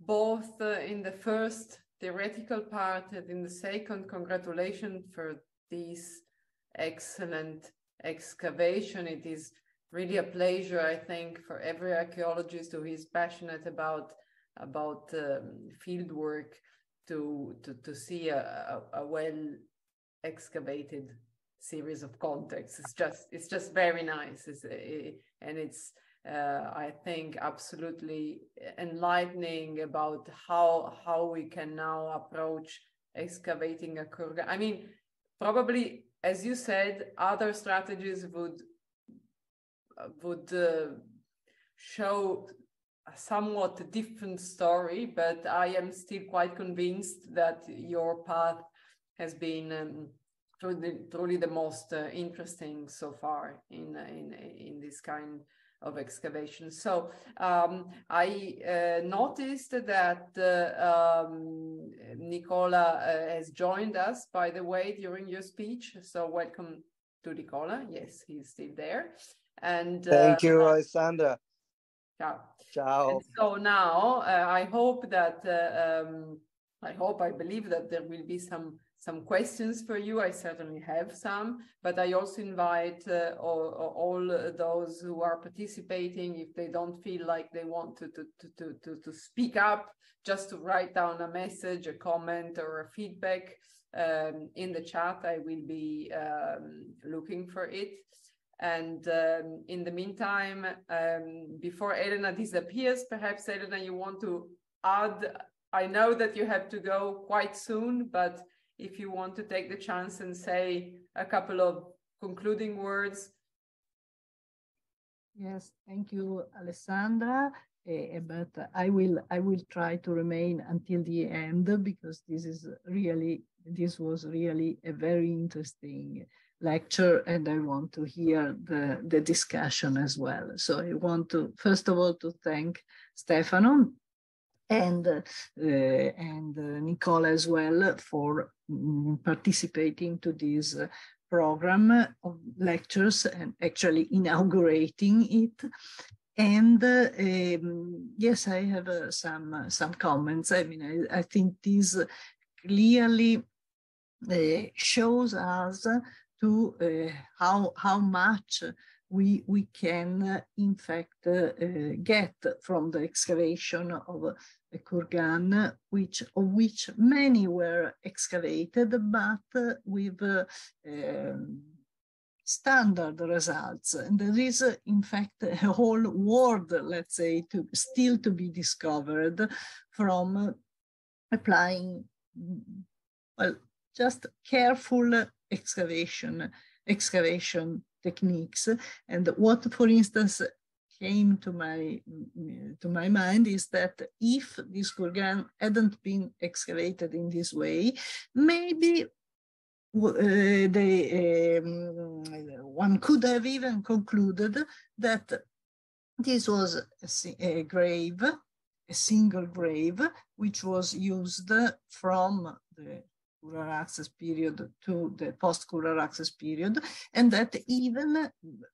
both uh, in the first theoretical part and in the second. Congratulations for this excellent excavation. It is really a pleasure, I think, for every archaeologist who is passionate about about um, field work to to to see a, a, a well excavated series of contexts. It's just it's just very nice. It's, it, and it's uh, I think absolutely enlightening about how how we can now approach excavating a kurgan. I mean, probably as you said, other strategies would would uh, show a somewhat different story, but I am still quite convinced that your path has been um, truly, truly the most uh, interesting so far in, in, in this kind of excavation. So um, I uh, noticed that uh, um, Nicola uh, has joined us, by the way, during your speech. So welcome to Nicola. Yes, he's still there. And thank you, uh, Alessandra. Ciao. Ciao. And so now uh, I hope that uh, um, I hope I believe that there will be some some questions for you. I certainly have some, but I also invite uh, all, all those who are participating, if they don't feel like they want to, to, to, to, to speak up, just to write down a message, a comment, or a feedback um, in the chat. I will be um, looking for it. And um, in the meantime, um, before Elena disappears, perhaps Elena, you want to add, I know that you have to go quite soon, but if you want to take the chance and say a couple of concluding words. Yes, thank you, Alessandra. Uh, but I will I will try to remain until the end because this is really this was really a very interesting lecture and I want to hear the, the discussion as well. So I want to, first of all, to thank Stefano and, uh, and uh, Nicola as well for um, participating to this uh, program of lectures and actually inaugurating it. And uh, um, yes, I have uh, some uh, some comments. I mean, I, I think this clearly shows us to uh, how how much we we can uh, in fact uh, get from the excavation of a kurgan, which of which many were excavated, but with um, standard results. And there is, uh, in fact, a whole world, let's say, to still to be discovered from uh, applying, well, just careful excavation, excavation techniques. And what, for instance, came to my to my mind is that if this kurgan hadn't been excavated in this way, maybe uh, they, um, one could have even concluded that this was a, a grave, a single grave, which was used from the Kura-Araxes period to the post-Kura-Araxes period, and that even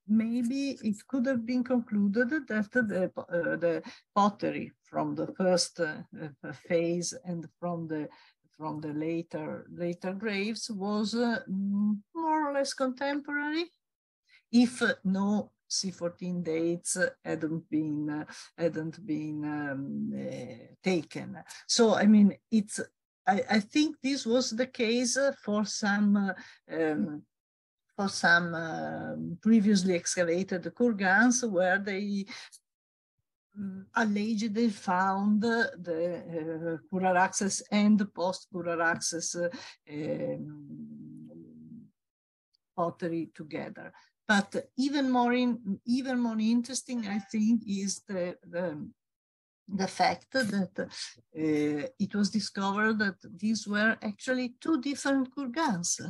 maybe it could have been concluded that the, uh, the pottery from the first uh, phase and from the from the later later graves was uh, more or less contemporary, if no C14 dates hadn't been uh, hadn't been um, uh, taken. So I mean, it's I, I think this was the case for some uh, um, for some uh, previously excavated kurgans where they um, allegedly found the uh, and post-Kura-Araxes uh, um, pottery together. But even more in, even more interesting, I think, is the, the the fact that uh, it was discovered that these were actually two different kurgans.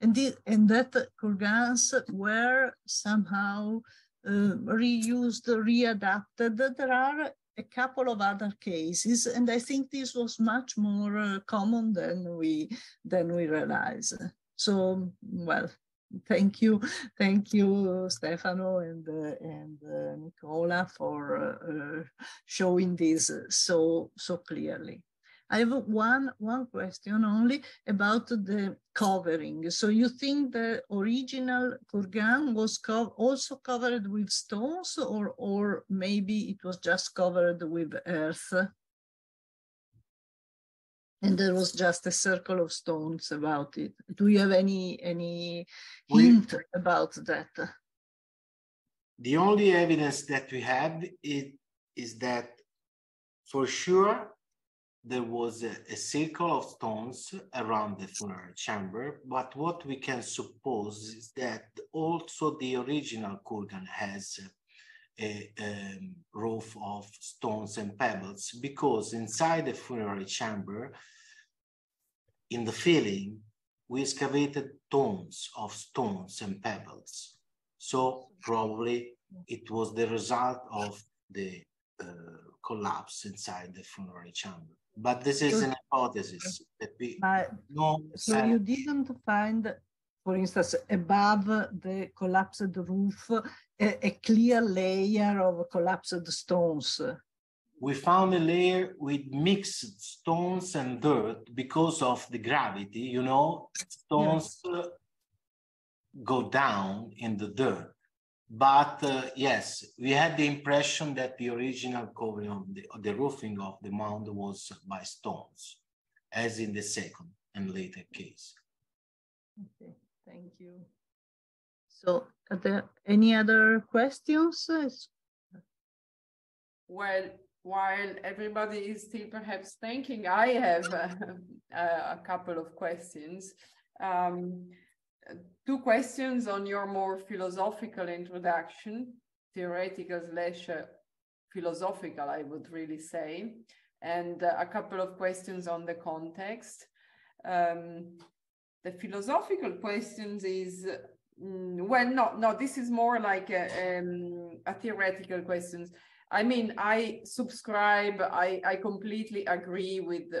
And, the, and that kurgans were somehow uh, reused, readapted. There are a couple of other cases, and I think this was much more uh, common than we than we realize. So, well, thank you, thank you, Stefano and uh, and uh, Nicola for uh, showing this so so clearly. I have one one question only about the covering. So you think the original kurgan was co also covered with stones, or or maybe it was just covered with earth? And there was just a circle of stones about it. Do you have any any hint we, about that? The only evidence that we have it, is that for sure there was a, a, circle of stones around the funeral chamber, but what we can suppose is that also the original kurgan has a, a roof of stones and pebbles because inside the funerary chamber in the filling, we excavated tons of stones and pebbles. So probably it was the result of the uh, collapse inside the funerary chamber. But this is an hypothesis that we know. So you didn't find, for instance, above the collapsed roof, a, a clear layer of collapsed stones we found a layer with mixed stones and dirt because of the gravity, you know, stones yes. go down in the dirt. But uh, yes, we had the impression that the original covering of the, of the roofing of the mound was by stones, as in the second and later case. Okay, thank you. So are there any other questions? Well, while everybody is still perhaps thinking, I have a couple of questions. Um, two questions on your more philosophical introduction, theoretical slash uh, philosophical, I would really say, and uh, a couple of questions on the context. Um, the philosophical questions is mm, well, no, no, this is more like a, um, a theoretical questions. I mean, I subscribe, I, I completely agree with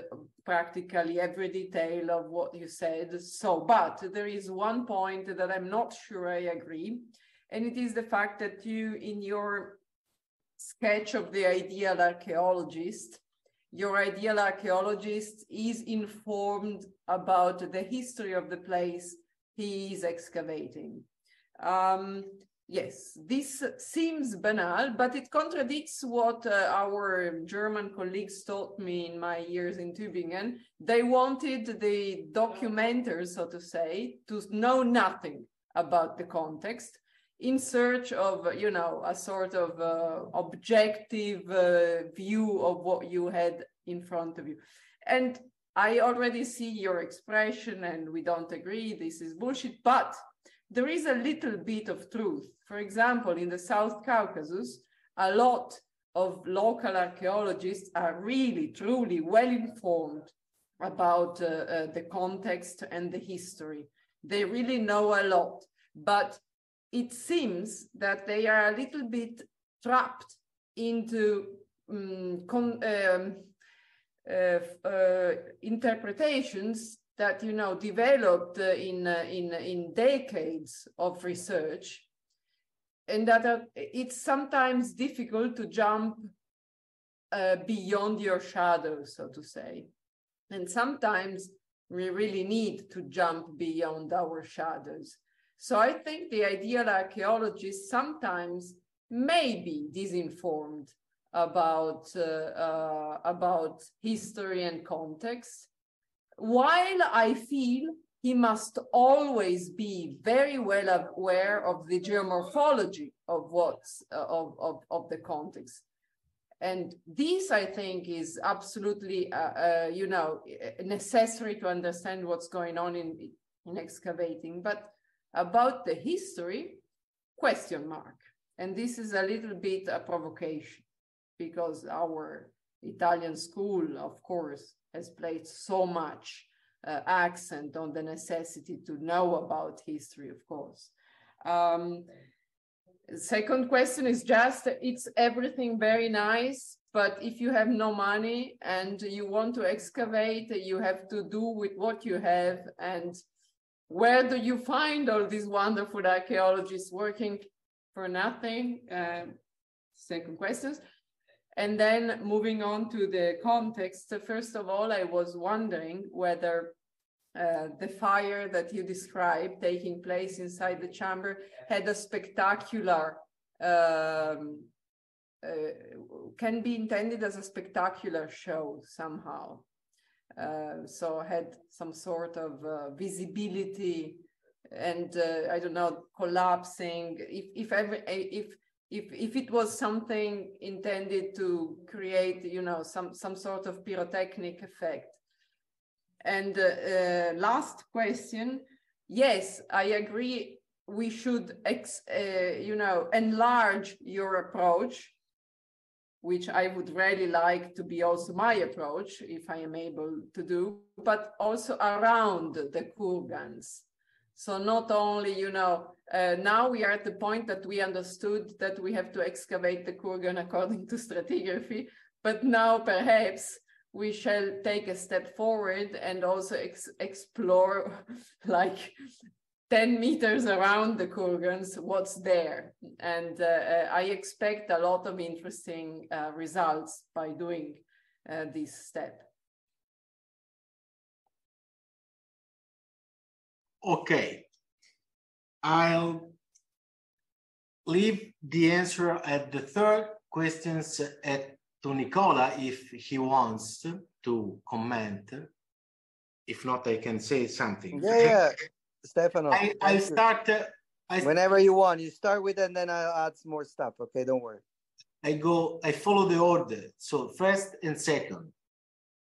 practically every detail of what you said. So, but there is one point that I'm not sure I agree. And it is the fact that you, in your sketch of the ideal archaeologist, your ideal archaeologist is informed about the history of the place he is excavating. Um, Yes, this seems banal, but it contradicts what uh, our German colleagues taught me in my years in Tübingen. They wanted the documenters, so to say, to know nothing about the context in search of, you know, a sort of uh, objective uh, view of what you had in front of you. And I already see your expression and we don't agree, this is bullshit, but there is a little bit of truth. For example, in the South Caucasus, a lot of local archaeologists are really, truly well informed about uh, uh, the context and the history. They really know a lot, but it seems that they are a little bit trapped into um, um, uh, interpretations that you know developed uh, in uh, in in decades of research and that it's sometimes difficult to jump uh, beyond your shadow so to say. And sometimes we really need to jump beyond our shadows. So i think the ideal archaeologist sometimes may be disinformed about uh, uh, about history and context while I feel he must always be very well aware of the geomorphology of what's uh, of, of, of the context. And this, I think, is absolutely, uh, uh, you know, necessary to understand what's going on in, in excavating. But about the history, question mark. And this is a little bit a provocation because our Italian school, of course, has placed so much uh, accent on the necessity to know about history, of course. Um, second question is just it's everything very nice, but if you have no money and you want to excavate, you have to do with what you have. And where do you find all these wonderful archaeologists working for nothing? Uh, second questions. And then moving on to the context, first of all, I was wondering whether uh, the fire that you described taking place inside the chamber had a spectacular, um, uh, can be intended as a spectacular show somehow. Uh, so had some sort of uh, visibility and uh, I don't know, collapsing. If if every if if if it was something intended to create you know some some sort of pyrotechnic effect. And uh, uh, last question yes i agree we should ex, uh, you know enlarge your approach which i would really like to be also my approach if i am able to do but also around the kurgans so not only, you know, uh, now we are at the point that we understood that we have to excavate the kurgan according to stratigraphy, but now perhaps we shall take a step forward and also ex explore like 10 meters around the kurgans what's there. And uh, uh, i expect a lot of interesting uh, results by doing uh, this step okay i'll leave the answer at the third questions at to nicola if he wants to comment if not i can say something yeah, yeah. Stefano. I, I start. Uh, I Whenever you want, you start with, and then I'll add some more stuff. Okay, don't worry. I go. I follow the order. So first and second.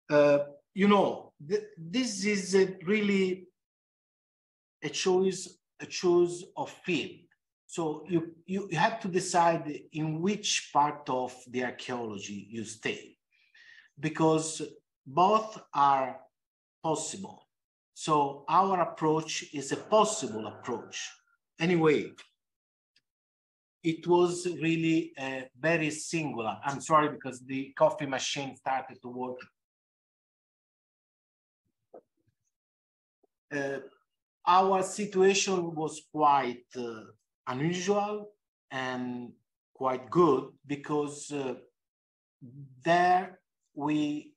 Uh, you know, th this is a really a choice. A choice of field. So you, you have to decide in which part of the archaeology you stay, because both are possible so our approach is a possible approach. Anyway, it was really very singular. I'm sorry because the coffee machine started to work. Uh, our situation was quite uh, unusual and quite good because uh, there we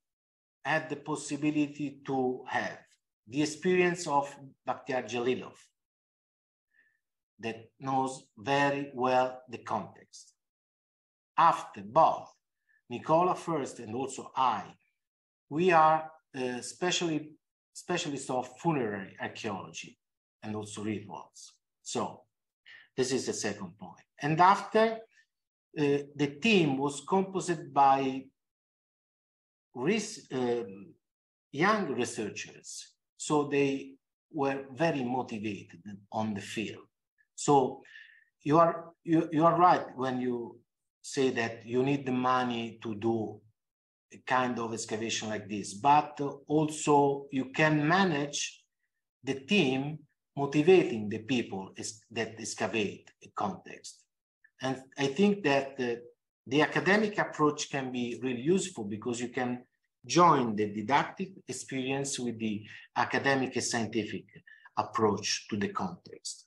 had the possibility to have the experience of Bakhtiar Jalilov that knows very well the context. After both Nicola first and also I, we are uh, specially specialists of funerary archaeology and also rituals. So this is the second point. And after, uh, the team was composed by res um, young researchers so they were very motivated on the field. So you are you, you are right when you say that you need the money to do a kind of excavation like this, but also you can manage the team motivating the people is, that excavate a context. And I think that the, the academic approach can be really useful because you can join the didactic experience with the academic and scientific approach to the context.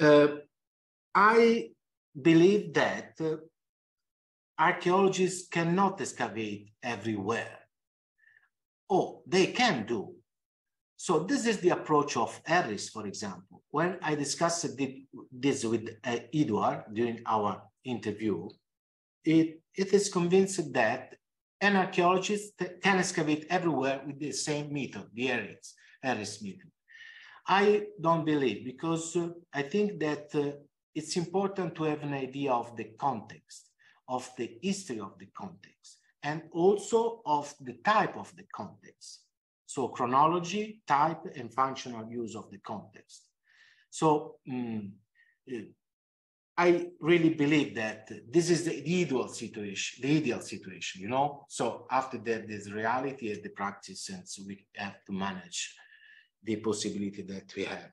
Uh, I believe that uh, archaeologists cannot excavate everywhere. Oh, they can do. So this is the approach of Harris, for example. When I discussed this with uh, Edward during our interview, it, it is convinced that an archaeologist can excavate everywhere with the same method, the Harris, Harris method. I don't believe because uh, I think that uh, it's important to have an idea of the context, of the history of the context, and also of the type of the context. So chronology, type, and functional use of the context. So um, I really believe that this is the ideal situation, the ideal situation, you know? So after that, there's reality and the practice, and so we have to manage the possibility that we have.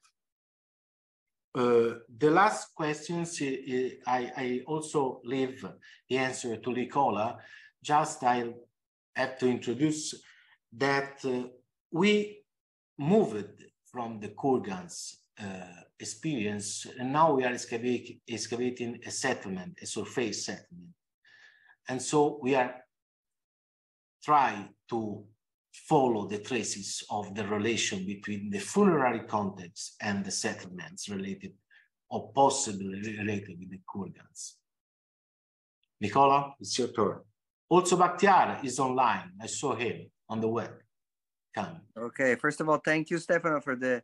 Uh, the last questions, I, I also leave the answer to Nicola. Just I have to introduce that uh, we moved from the kurgans uh, experience, and now we are excavating, excavating a settlement, a surface settlement. And so we are trying to follow the traces of the relation between the funerary context and the settlements related or possibly related with the Kurgans. Nicola, it's your turn. Also, Bakhtiar is online. I saw him on the web. Okay, first of all, thank you, Stefano, for the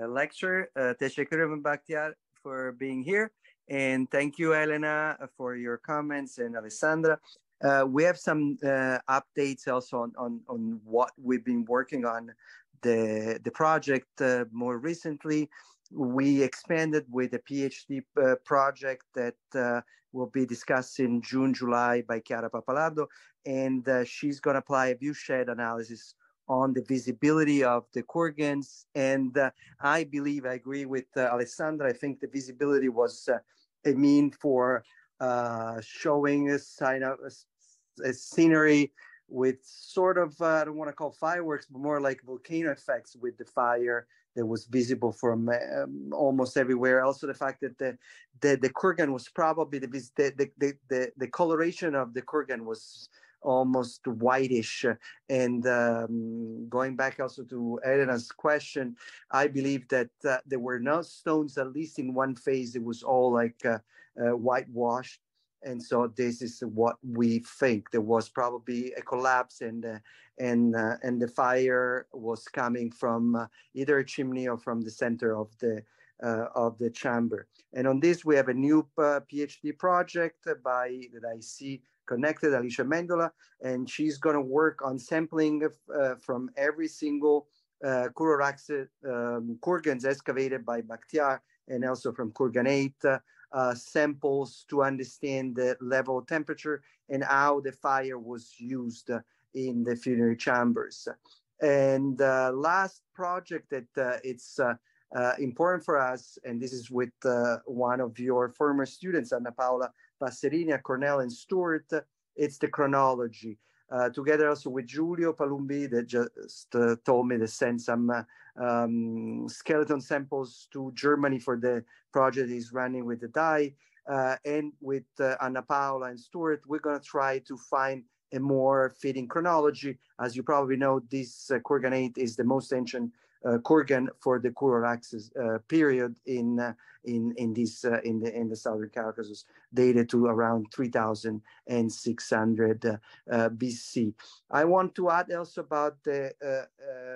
uh, lecture. Uh, Teşekkür Bakhtiar for being here. And thank you, Elena, for your comments and Alessandra. Uh, we have some uh, updates also on, on, on what we've been working on the, the project uh, more recently. We expanded with a PhD uh, project that will be discussed in June, July by Chiara Pappalardo, and she's going to apply a viewshed analysis on the visibility of the kurgans. And uh, I believe I agree with uh, Alessandra. I think the visibility was uh, a mean for uh, showing a sign of a, a scenery with sort of, uh, I don't want to call fireworks, but more like volcano effects with the fire that was visible from um, almost everywhere. Also, the fact that the the, the kurgan was probably the, the the, the the coloration of the kurgan was almost whitish. And um, going back also to Elena's question, I believe that uh, there were no stones, at least in one phase, it was all like uh, uh, whitewashed. And so this is what we think. There was probably a collapse, and uh, and uh, and the fire was coming from uh, either a chimney or from the center of the of the chamber. And on this, we have a new PhD project by that I see connected, Alicia Mendola, and she's going to work on sampling uh, from every single uh, Kura-Araxes um, kurgans excavated by Bakhtiar and also from Kurgan 8 uh, uh, samples to understand the level of temperature and how the fire was used in the funerary chambers. And uh, last project that uh, it's uh, important for us, and this is with one of your former students, Anna Paola Passerini, Cornell, and Stuart, it's the chronology. Uh, together also with Giulio Palumbi that just uh, told me to send some uh, um, skeleton samples to Germany for the project he's running with the dye. Uh, and with uh, Anna Paola and Stuart, we're going to try to find a more fitting chronology. As you probably know, this uh, Kurgan 8 is the most ancient kurgan for the Kura-Araxes uh, period in uh, in in this uh, in the in the Southern Caucasus, dated to around 3,600 uh, uh, BC. I want to add also about the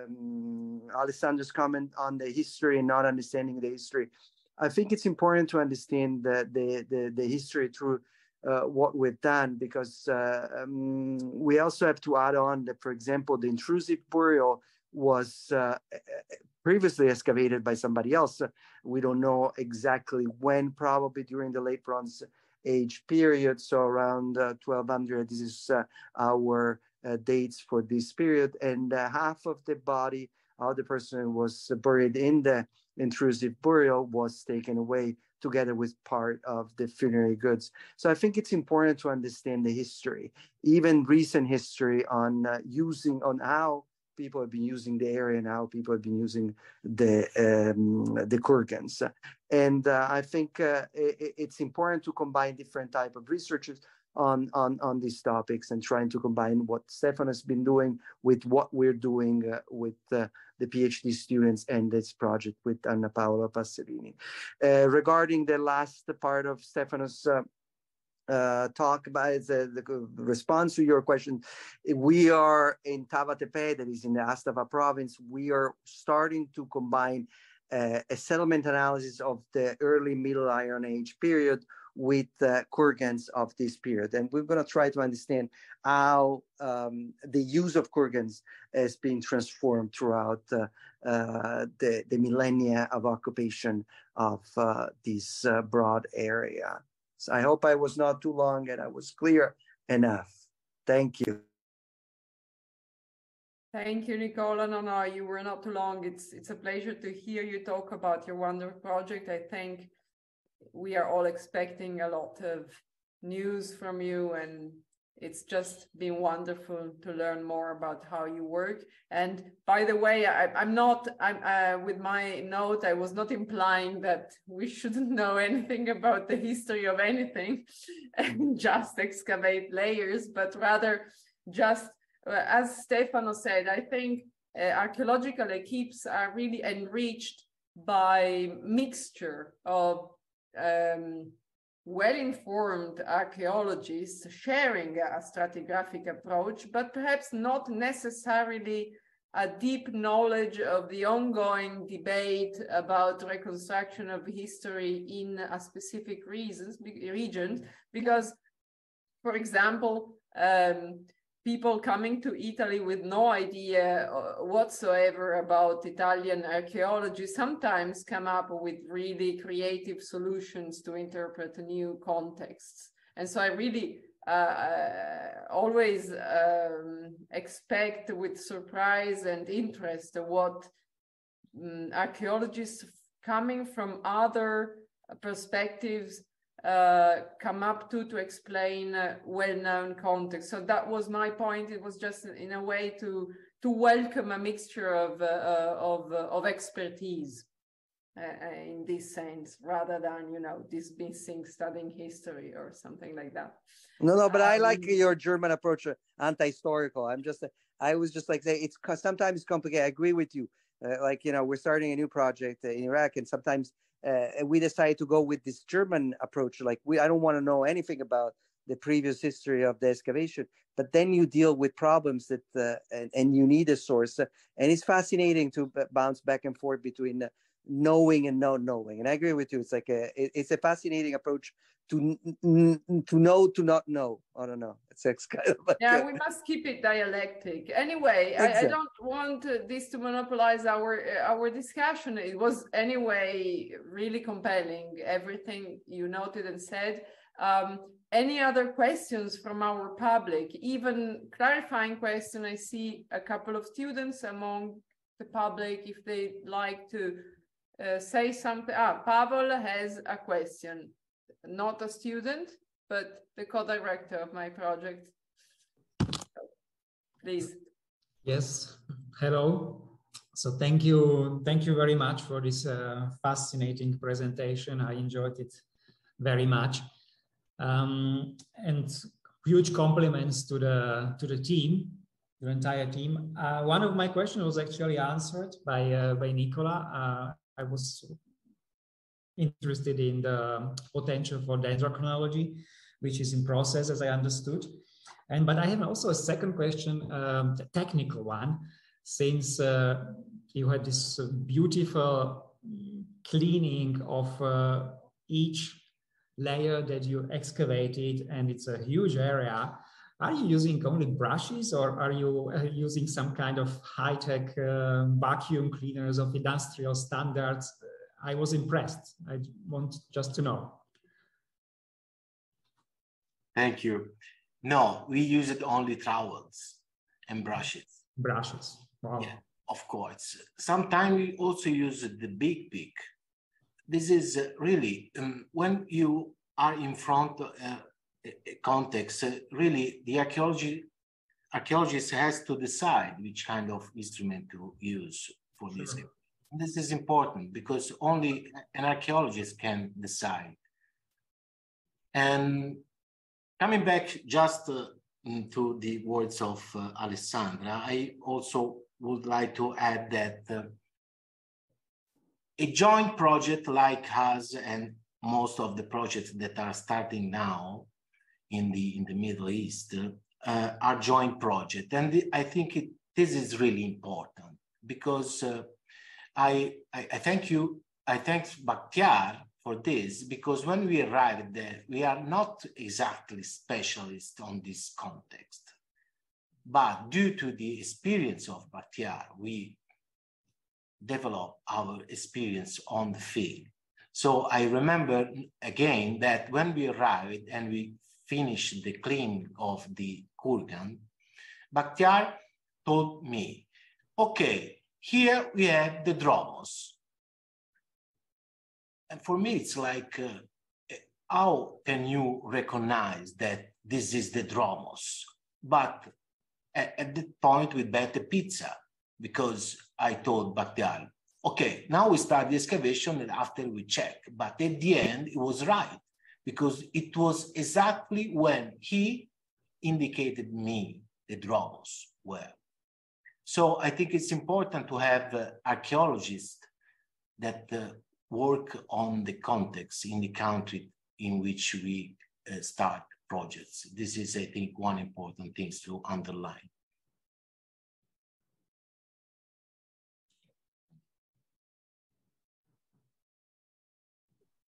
um, Alessandro's comment on the history and not understanding the history. I think it's important to understand the the the, the history through. what we've done because um, we also have to add on that, for example, the intrusive burial was uh, previously excavated by somebody else. We don't know exactly when, probably during the late Bronze Age period, so around uh, 1200. This is uh, our uh, dates for this period, and uh, half of the body of the person was buried in the intrusive burial was taken away together with part of the funerary goods. So I think it's important to understand the history, even recent history on uh, using on how people have been using the area now. People have been using the um, the kurgans, and uh, I think uh, it, it's important to combine different type of researches on on on these topics and trying to combine what Stefan has been doing with what we're doing uh, with uh, the PhD students and this project with Anna Paola Passerini. Uh, regarding the last part of Stefano's uh, talk about the, response to your question. We are in Tavatepe, that is in the Astara province. We are starting to combine uh, a settlement analysis of the early Middle Iron Age period with uh, kurgans of this period. And we're going to try to understand how um, the use of kurgans has been transformed throughout uh, uh, the, the millennia of occupation of uh, this uh, broad area. So I hope I was not too long and I was clear enough. Thank you. Thank you, Nicola. No, no, you were not too long. It's it's a pleasure to hear you talk about your wonderful project. I think we are all expecting a lot of news from you and it's just been wonderful to learn more about how you work. And by the way, I, am not, I'm uh, with my note, I was not implying that we shouldn't know anything about the history of anything and just excavate layers, but rather just, uh, as Stefano said, I think uh, archaeological equipes are really enriched by mixture of um, well-informed archaeologists sharing a stratigraphic approach, but perhaps not necessarily a deep knowledge of the ongoing debate about reconstruction of history in a specific reasons, region, because, for example, um, people coming to Italy with no idea uh, whatsoever about Italian archaeology sometimes come up with really creative solutions to interpret new contexts. And so I really uh, uh, always um, expect with surprise and interest what um, archaeologists coming from other perspectives uh, come up to to explain uh, well-known context. So that was my point. It was just in a way to to welcome a mixture of uh, uh of uh, of expertise uh, in this sense, rather than you know dismissing studying history or something like that. No, no, but um, I like your German approach, anti-historical. I'm just I was just like say it's sometimes complicated. I agree with you. like you know, we're starting a new project in Iraq, and sometimes uh, we decided to go with this German approach. Like we, I don't want to know anything about the previous history of the excavation, but then you deal with problems that, uh, and, and, you need a source. and it's fascinating to bounce back and forth between knowing and not knowing. And I agree with you. It's like a, it's a fascinating approach to to know to not know. I don't know. It's, kind of like yeah. A... we must keep it dialectic. Anyway, exactly. I, I, don't want this to monopolize our our discussion. It was anyway really compelling. Everything you noted and said. Um, any other questions from our public? Even clarifying question. I see a couple of students among the public if they'd like to uh, say something. Ah, Pavel has a question not a student, but the co-director of my project. Please. Yes, hello. So thank you, thank you very much for this uh, fascinating presentation. I enjoyed it very much. Um, and huge compliments to the, to the team, the entire team. Uh, one of my questions was actually answered by, uh, by Nicola. Uh, I was interested in the potential for dendrochronology, which is in process, as I understood. And but I have also a second question, um, a technical one, since uh, you had this uh, beautiful cleaning of uh, each layer that you excavated, and it's a huge area. Are you using only brushes, or are you uh, using some kind of high-tech uh, vacuum cleaners of industrial standards? I was impressed. I want just to know. Thank you. No, we use it only trowels and brushes. Brushes. Wow. Yeah, of course. Sometimes we also use the big pick. This is really um, when you are in front of uh, a context. Uh, really, the archaeology archaeologist has to decide which kind of instrument to use for sure. this this is important because only an archaeologist can decide. And coming back just uh, to the words of uh, Alessandra, I also would like to add that uh, a joint project like us and most of the projects that are starting now in the in the Middle East uh, are joint project, and the, I think it, this is really important because uh, I, I, I thank you. I thank Bakhtiar for this because when we arrived there, we are not exactly specialists on this context. But due to the experience of Bakhtiar, we develop our experience on the field. So I remember again that when we arrived and we finished the cleaning of the kurgan, Bakhtiar told me, okay, here we have the dromos. And for me, it's like, uh, how can you recognize that this is the dromos? But at, at the point we bet a pizza because I told Bakhtiar, okay, now we start the excavation and after we check. But at the end, it was right because it was exactly when he indicated me the dromos were. So I think it's important to have uh, archaeologists that uh, work on the context in the country in which we uh, start projects. This is, I think, one important thing to underline.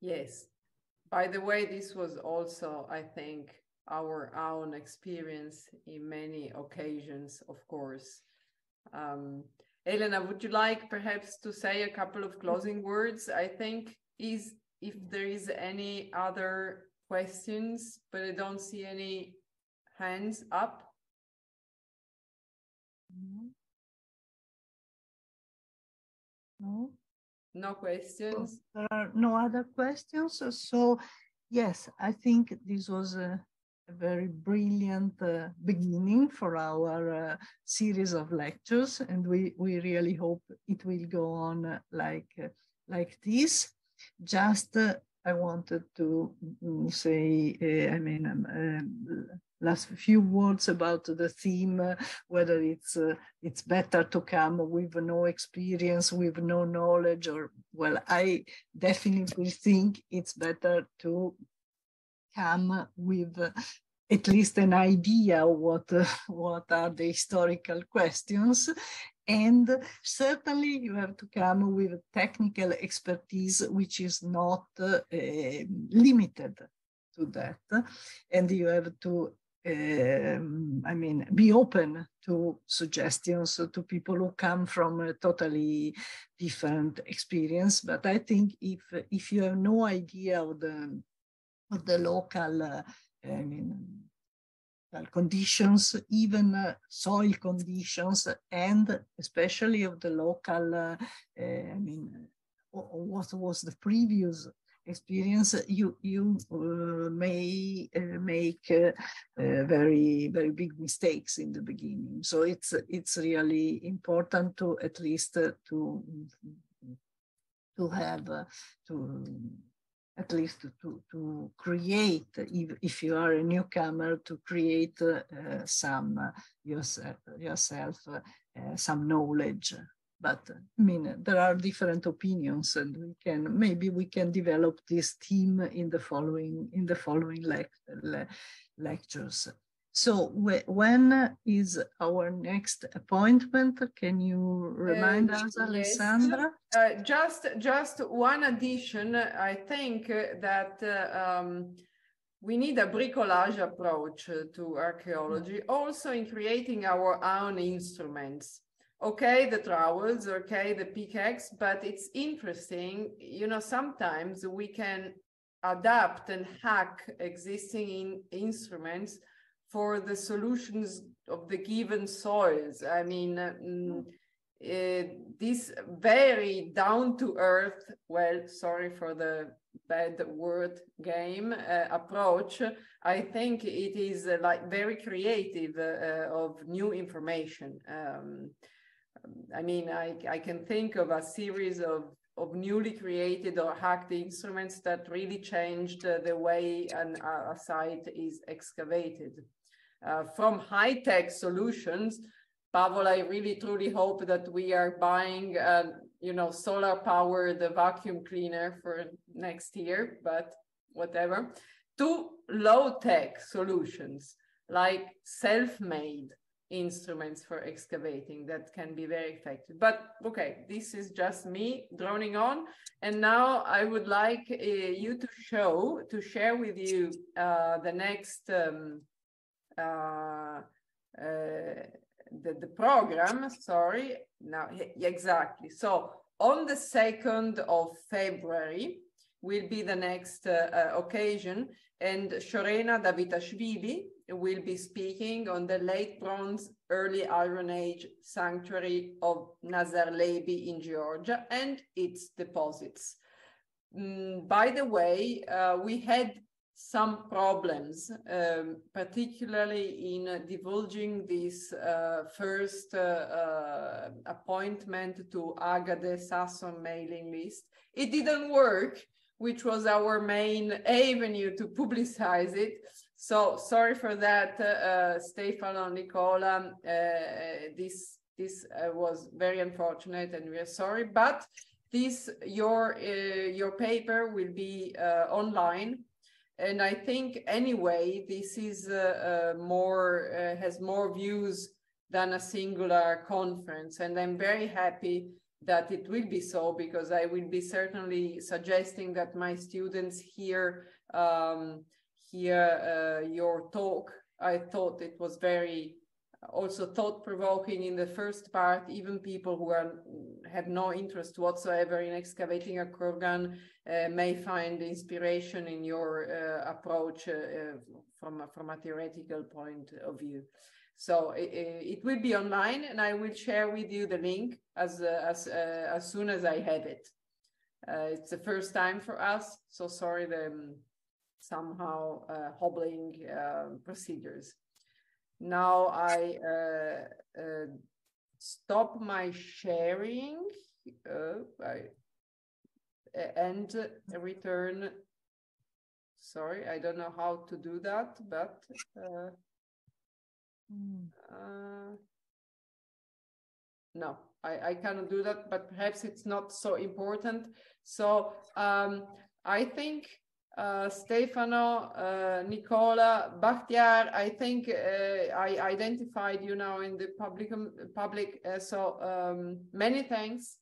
Yes. By the way, this was also, I think, our own experience in many occasions, of course. Um, Elena, would you like perhaps to say a couple of closing words? I think is if there is any other questions, but I don't see any hands up. No. No questions. There are no other questions. So yes, I think this was a, a very brilliant uh, beginning for our uh, series of lectures, and we, we really hope it will go on uh, like, like this. Just uh, I wanted to mm, say, uh, I mean, um, um, last few words about the theme, uh, whether it's uh, it's better to come with no experience, with no knowledge, or well, I definitely think it's better to come with uh, at least an idea of what uh, what are the historical questions. And certainly you have to come with technical expertise which is not uh, limited to that. And you have to um, I mean, be open to suggestions to people who come from a totally different experience. But I think if if you have no idea of the of the local, uh, I mean, conditions, even uh, soil conditions, and especially of the local, uh, I mean, what was the previous experience, you you uh, may uh, make uh, very very big mistakes in the beginning. So it's it's really important to at least to to have to at least to, to create, if, if you are a newcomer, to create uh, some uh, yourself, yourself uh, some knowledge but I mean, there are different opinions and we can, maybe we can develop this theme in the following, in the following le le lectures. So when is our next appointment? Can you remind uh, us, yes. Alessandra? Uh, just, just one addition. I think that uh, um, we need a bricolage approach to archaeology, also in creating our own instruments okay the trowels okay the pickaxe but it's interesting you know sometimes we can adapt and hack existing in instruments for the solutions of the given soils. I mean mm, uh, this very down to earth well sorry for the bad word game uh, approach i think it is uh, like very creative uh, of new information um, I mean, I, I can think of a series of, of newly created or hacked instruments that really changed uh, the way an, a site is excavated. Uh, from high-tech solutions, Pavel, I really truly hope that we are buying, uh, you know, solar-powered vacuum cleaner for next year, but whatever, to low-tech solutions like self-made instruments for excavating that can be very effective. But okay, this is just me droning on. And now I would like uh, you to show, to share with you uh, the next, um, uh, uh the, the program, sorry, now, exactly. So on the 2nd of February will be the next uh, uh, occasion and Shorena Davitashvili will be speaking on the late Bronze, early Iron Age sanctuary of Nazar Lebi in Georgia and its deposits. Mm, by the way, uh, we had some problems, um, particularly in divulging this uh, first uh, uh, appointment to Agade Sasson mailing list. It didn't work, which was our main avenue to publicize it. So sorry for that, uh, Stefano, Nicola. Uh, this this uh, was very unfortunate, and we are sorry. But this your uh, your paper will be uh, online, and I think anyway this is uh, more has more views than a singular conference, and I'm very happy that it will be so because I will be certainly suggesting that my students here. Um, hear uh, your talk. I thought it was very also thought provoking in the first part. Even people who are have no interest whatsoever in excavating a kurgan uh, may find inspiration in your uh, approach uh, uh, from from a theoretical point of view. So it, it, will be online, and I will share with you the link as uh, as as soon as I have it. it's the first time for us, so sorry the. Somehow uh, hobbling uh, procedures. Now I uh, uh, stop my sharing I, and return. Sorry, I don't know how to do that, but mm. no, I, I cannot do that, but perhaps it's not so important. So um, I think uh, Stefano, uh, Nicola, Bakhtiar, I think uh, I identified you now in the public. Um, public uh, so um, many thanks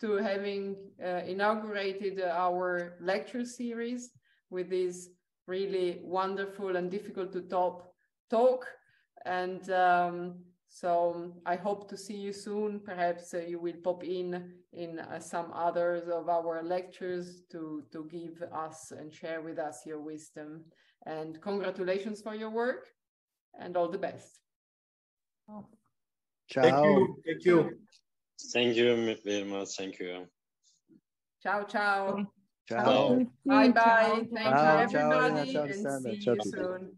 to having uh, inaugurated our lecture series with this really wonderful and difficult to top talk. And um, so I hope to see you soon. Perhaps uh, you will pop in in uh, some others of our lectures to, to give us and share with us your wisdom. And congratulations for your work and all the best. Oh. Ciao. Thank you. Thank you. Thank you very much. Thank you. Ciao, ciao. Ciao. Bye bye. Thank you, everybody, and see you soon.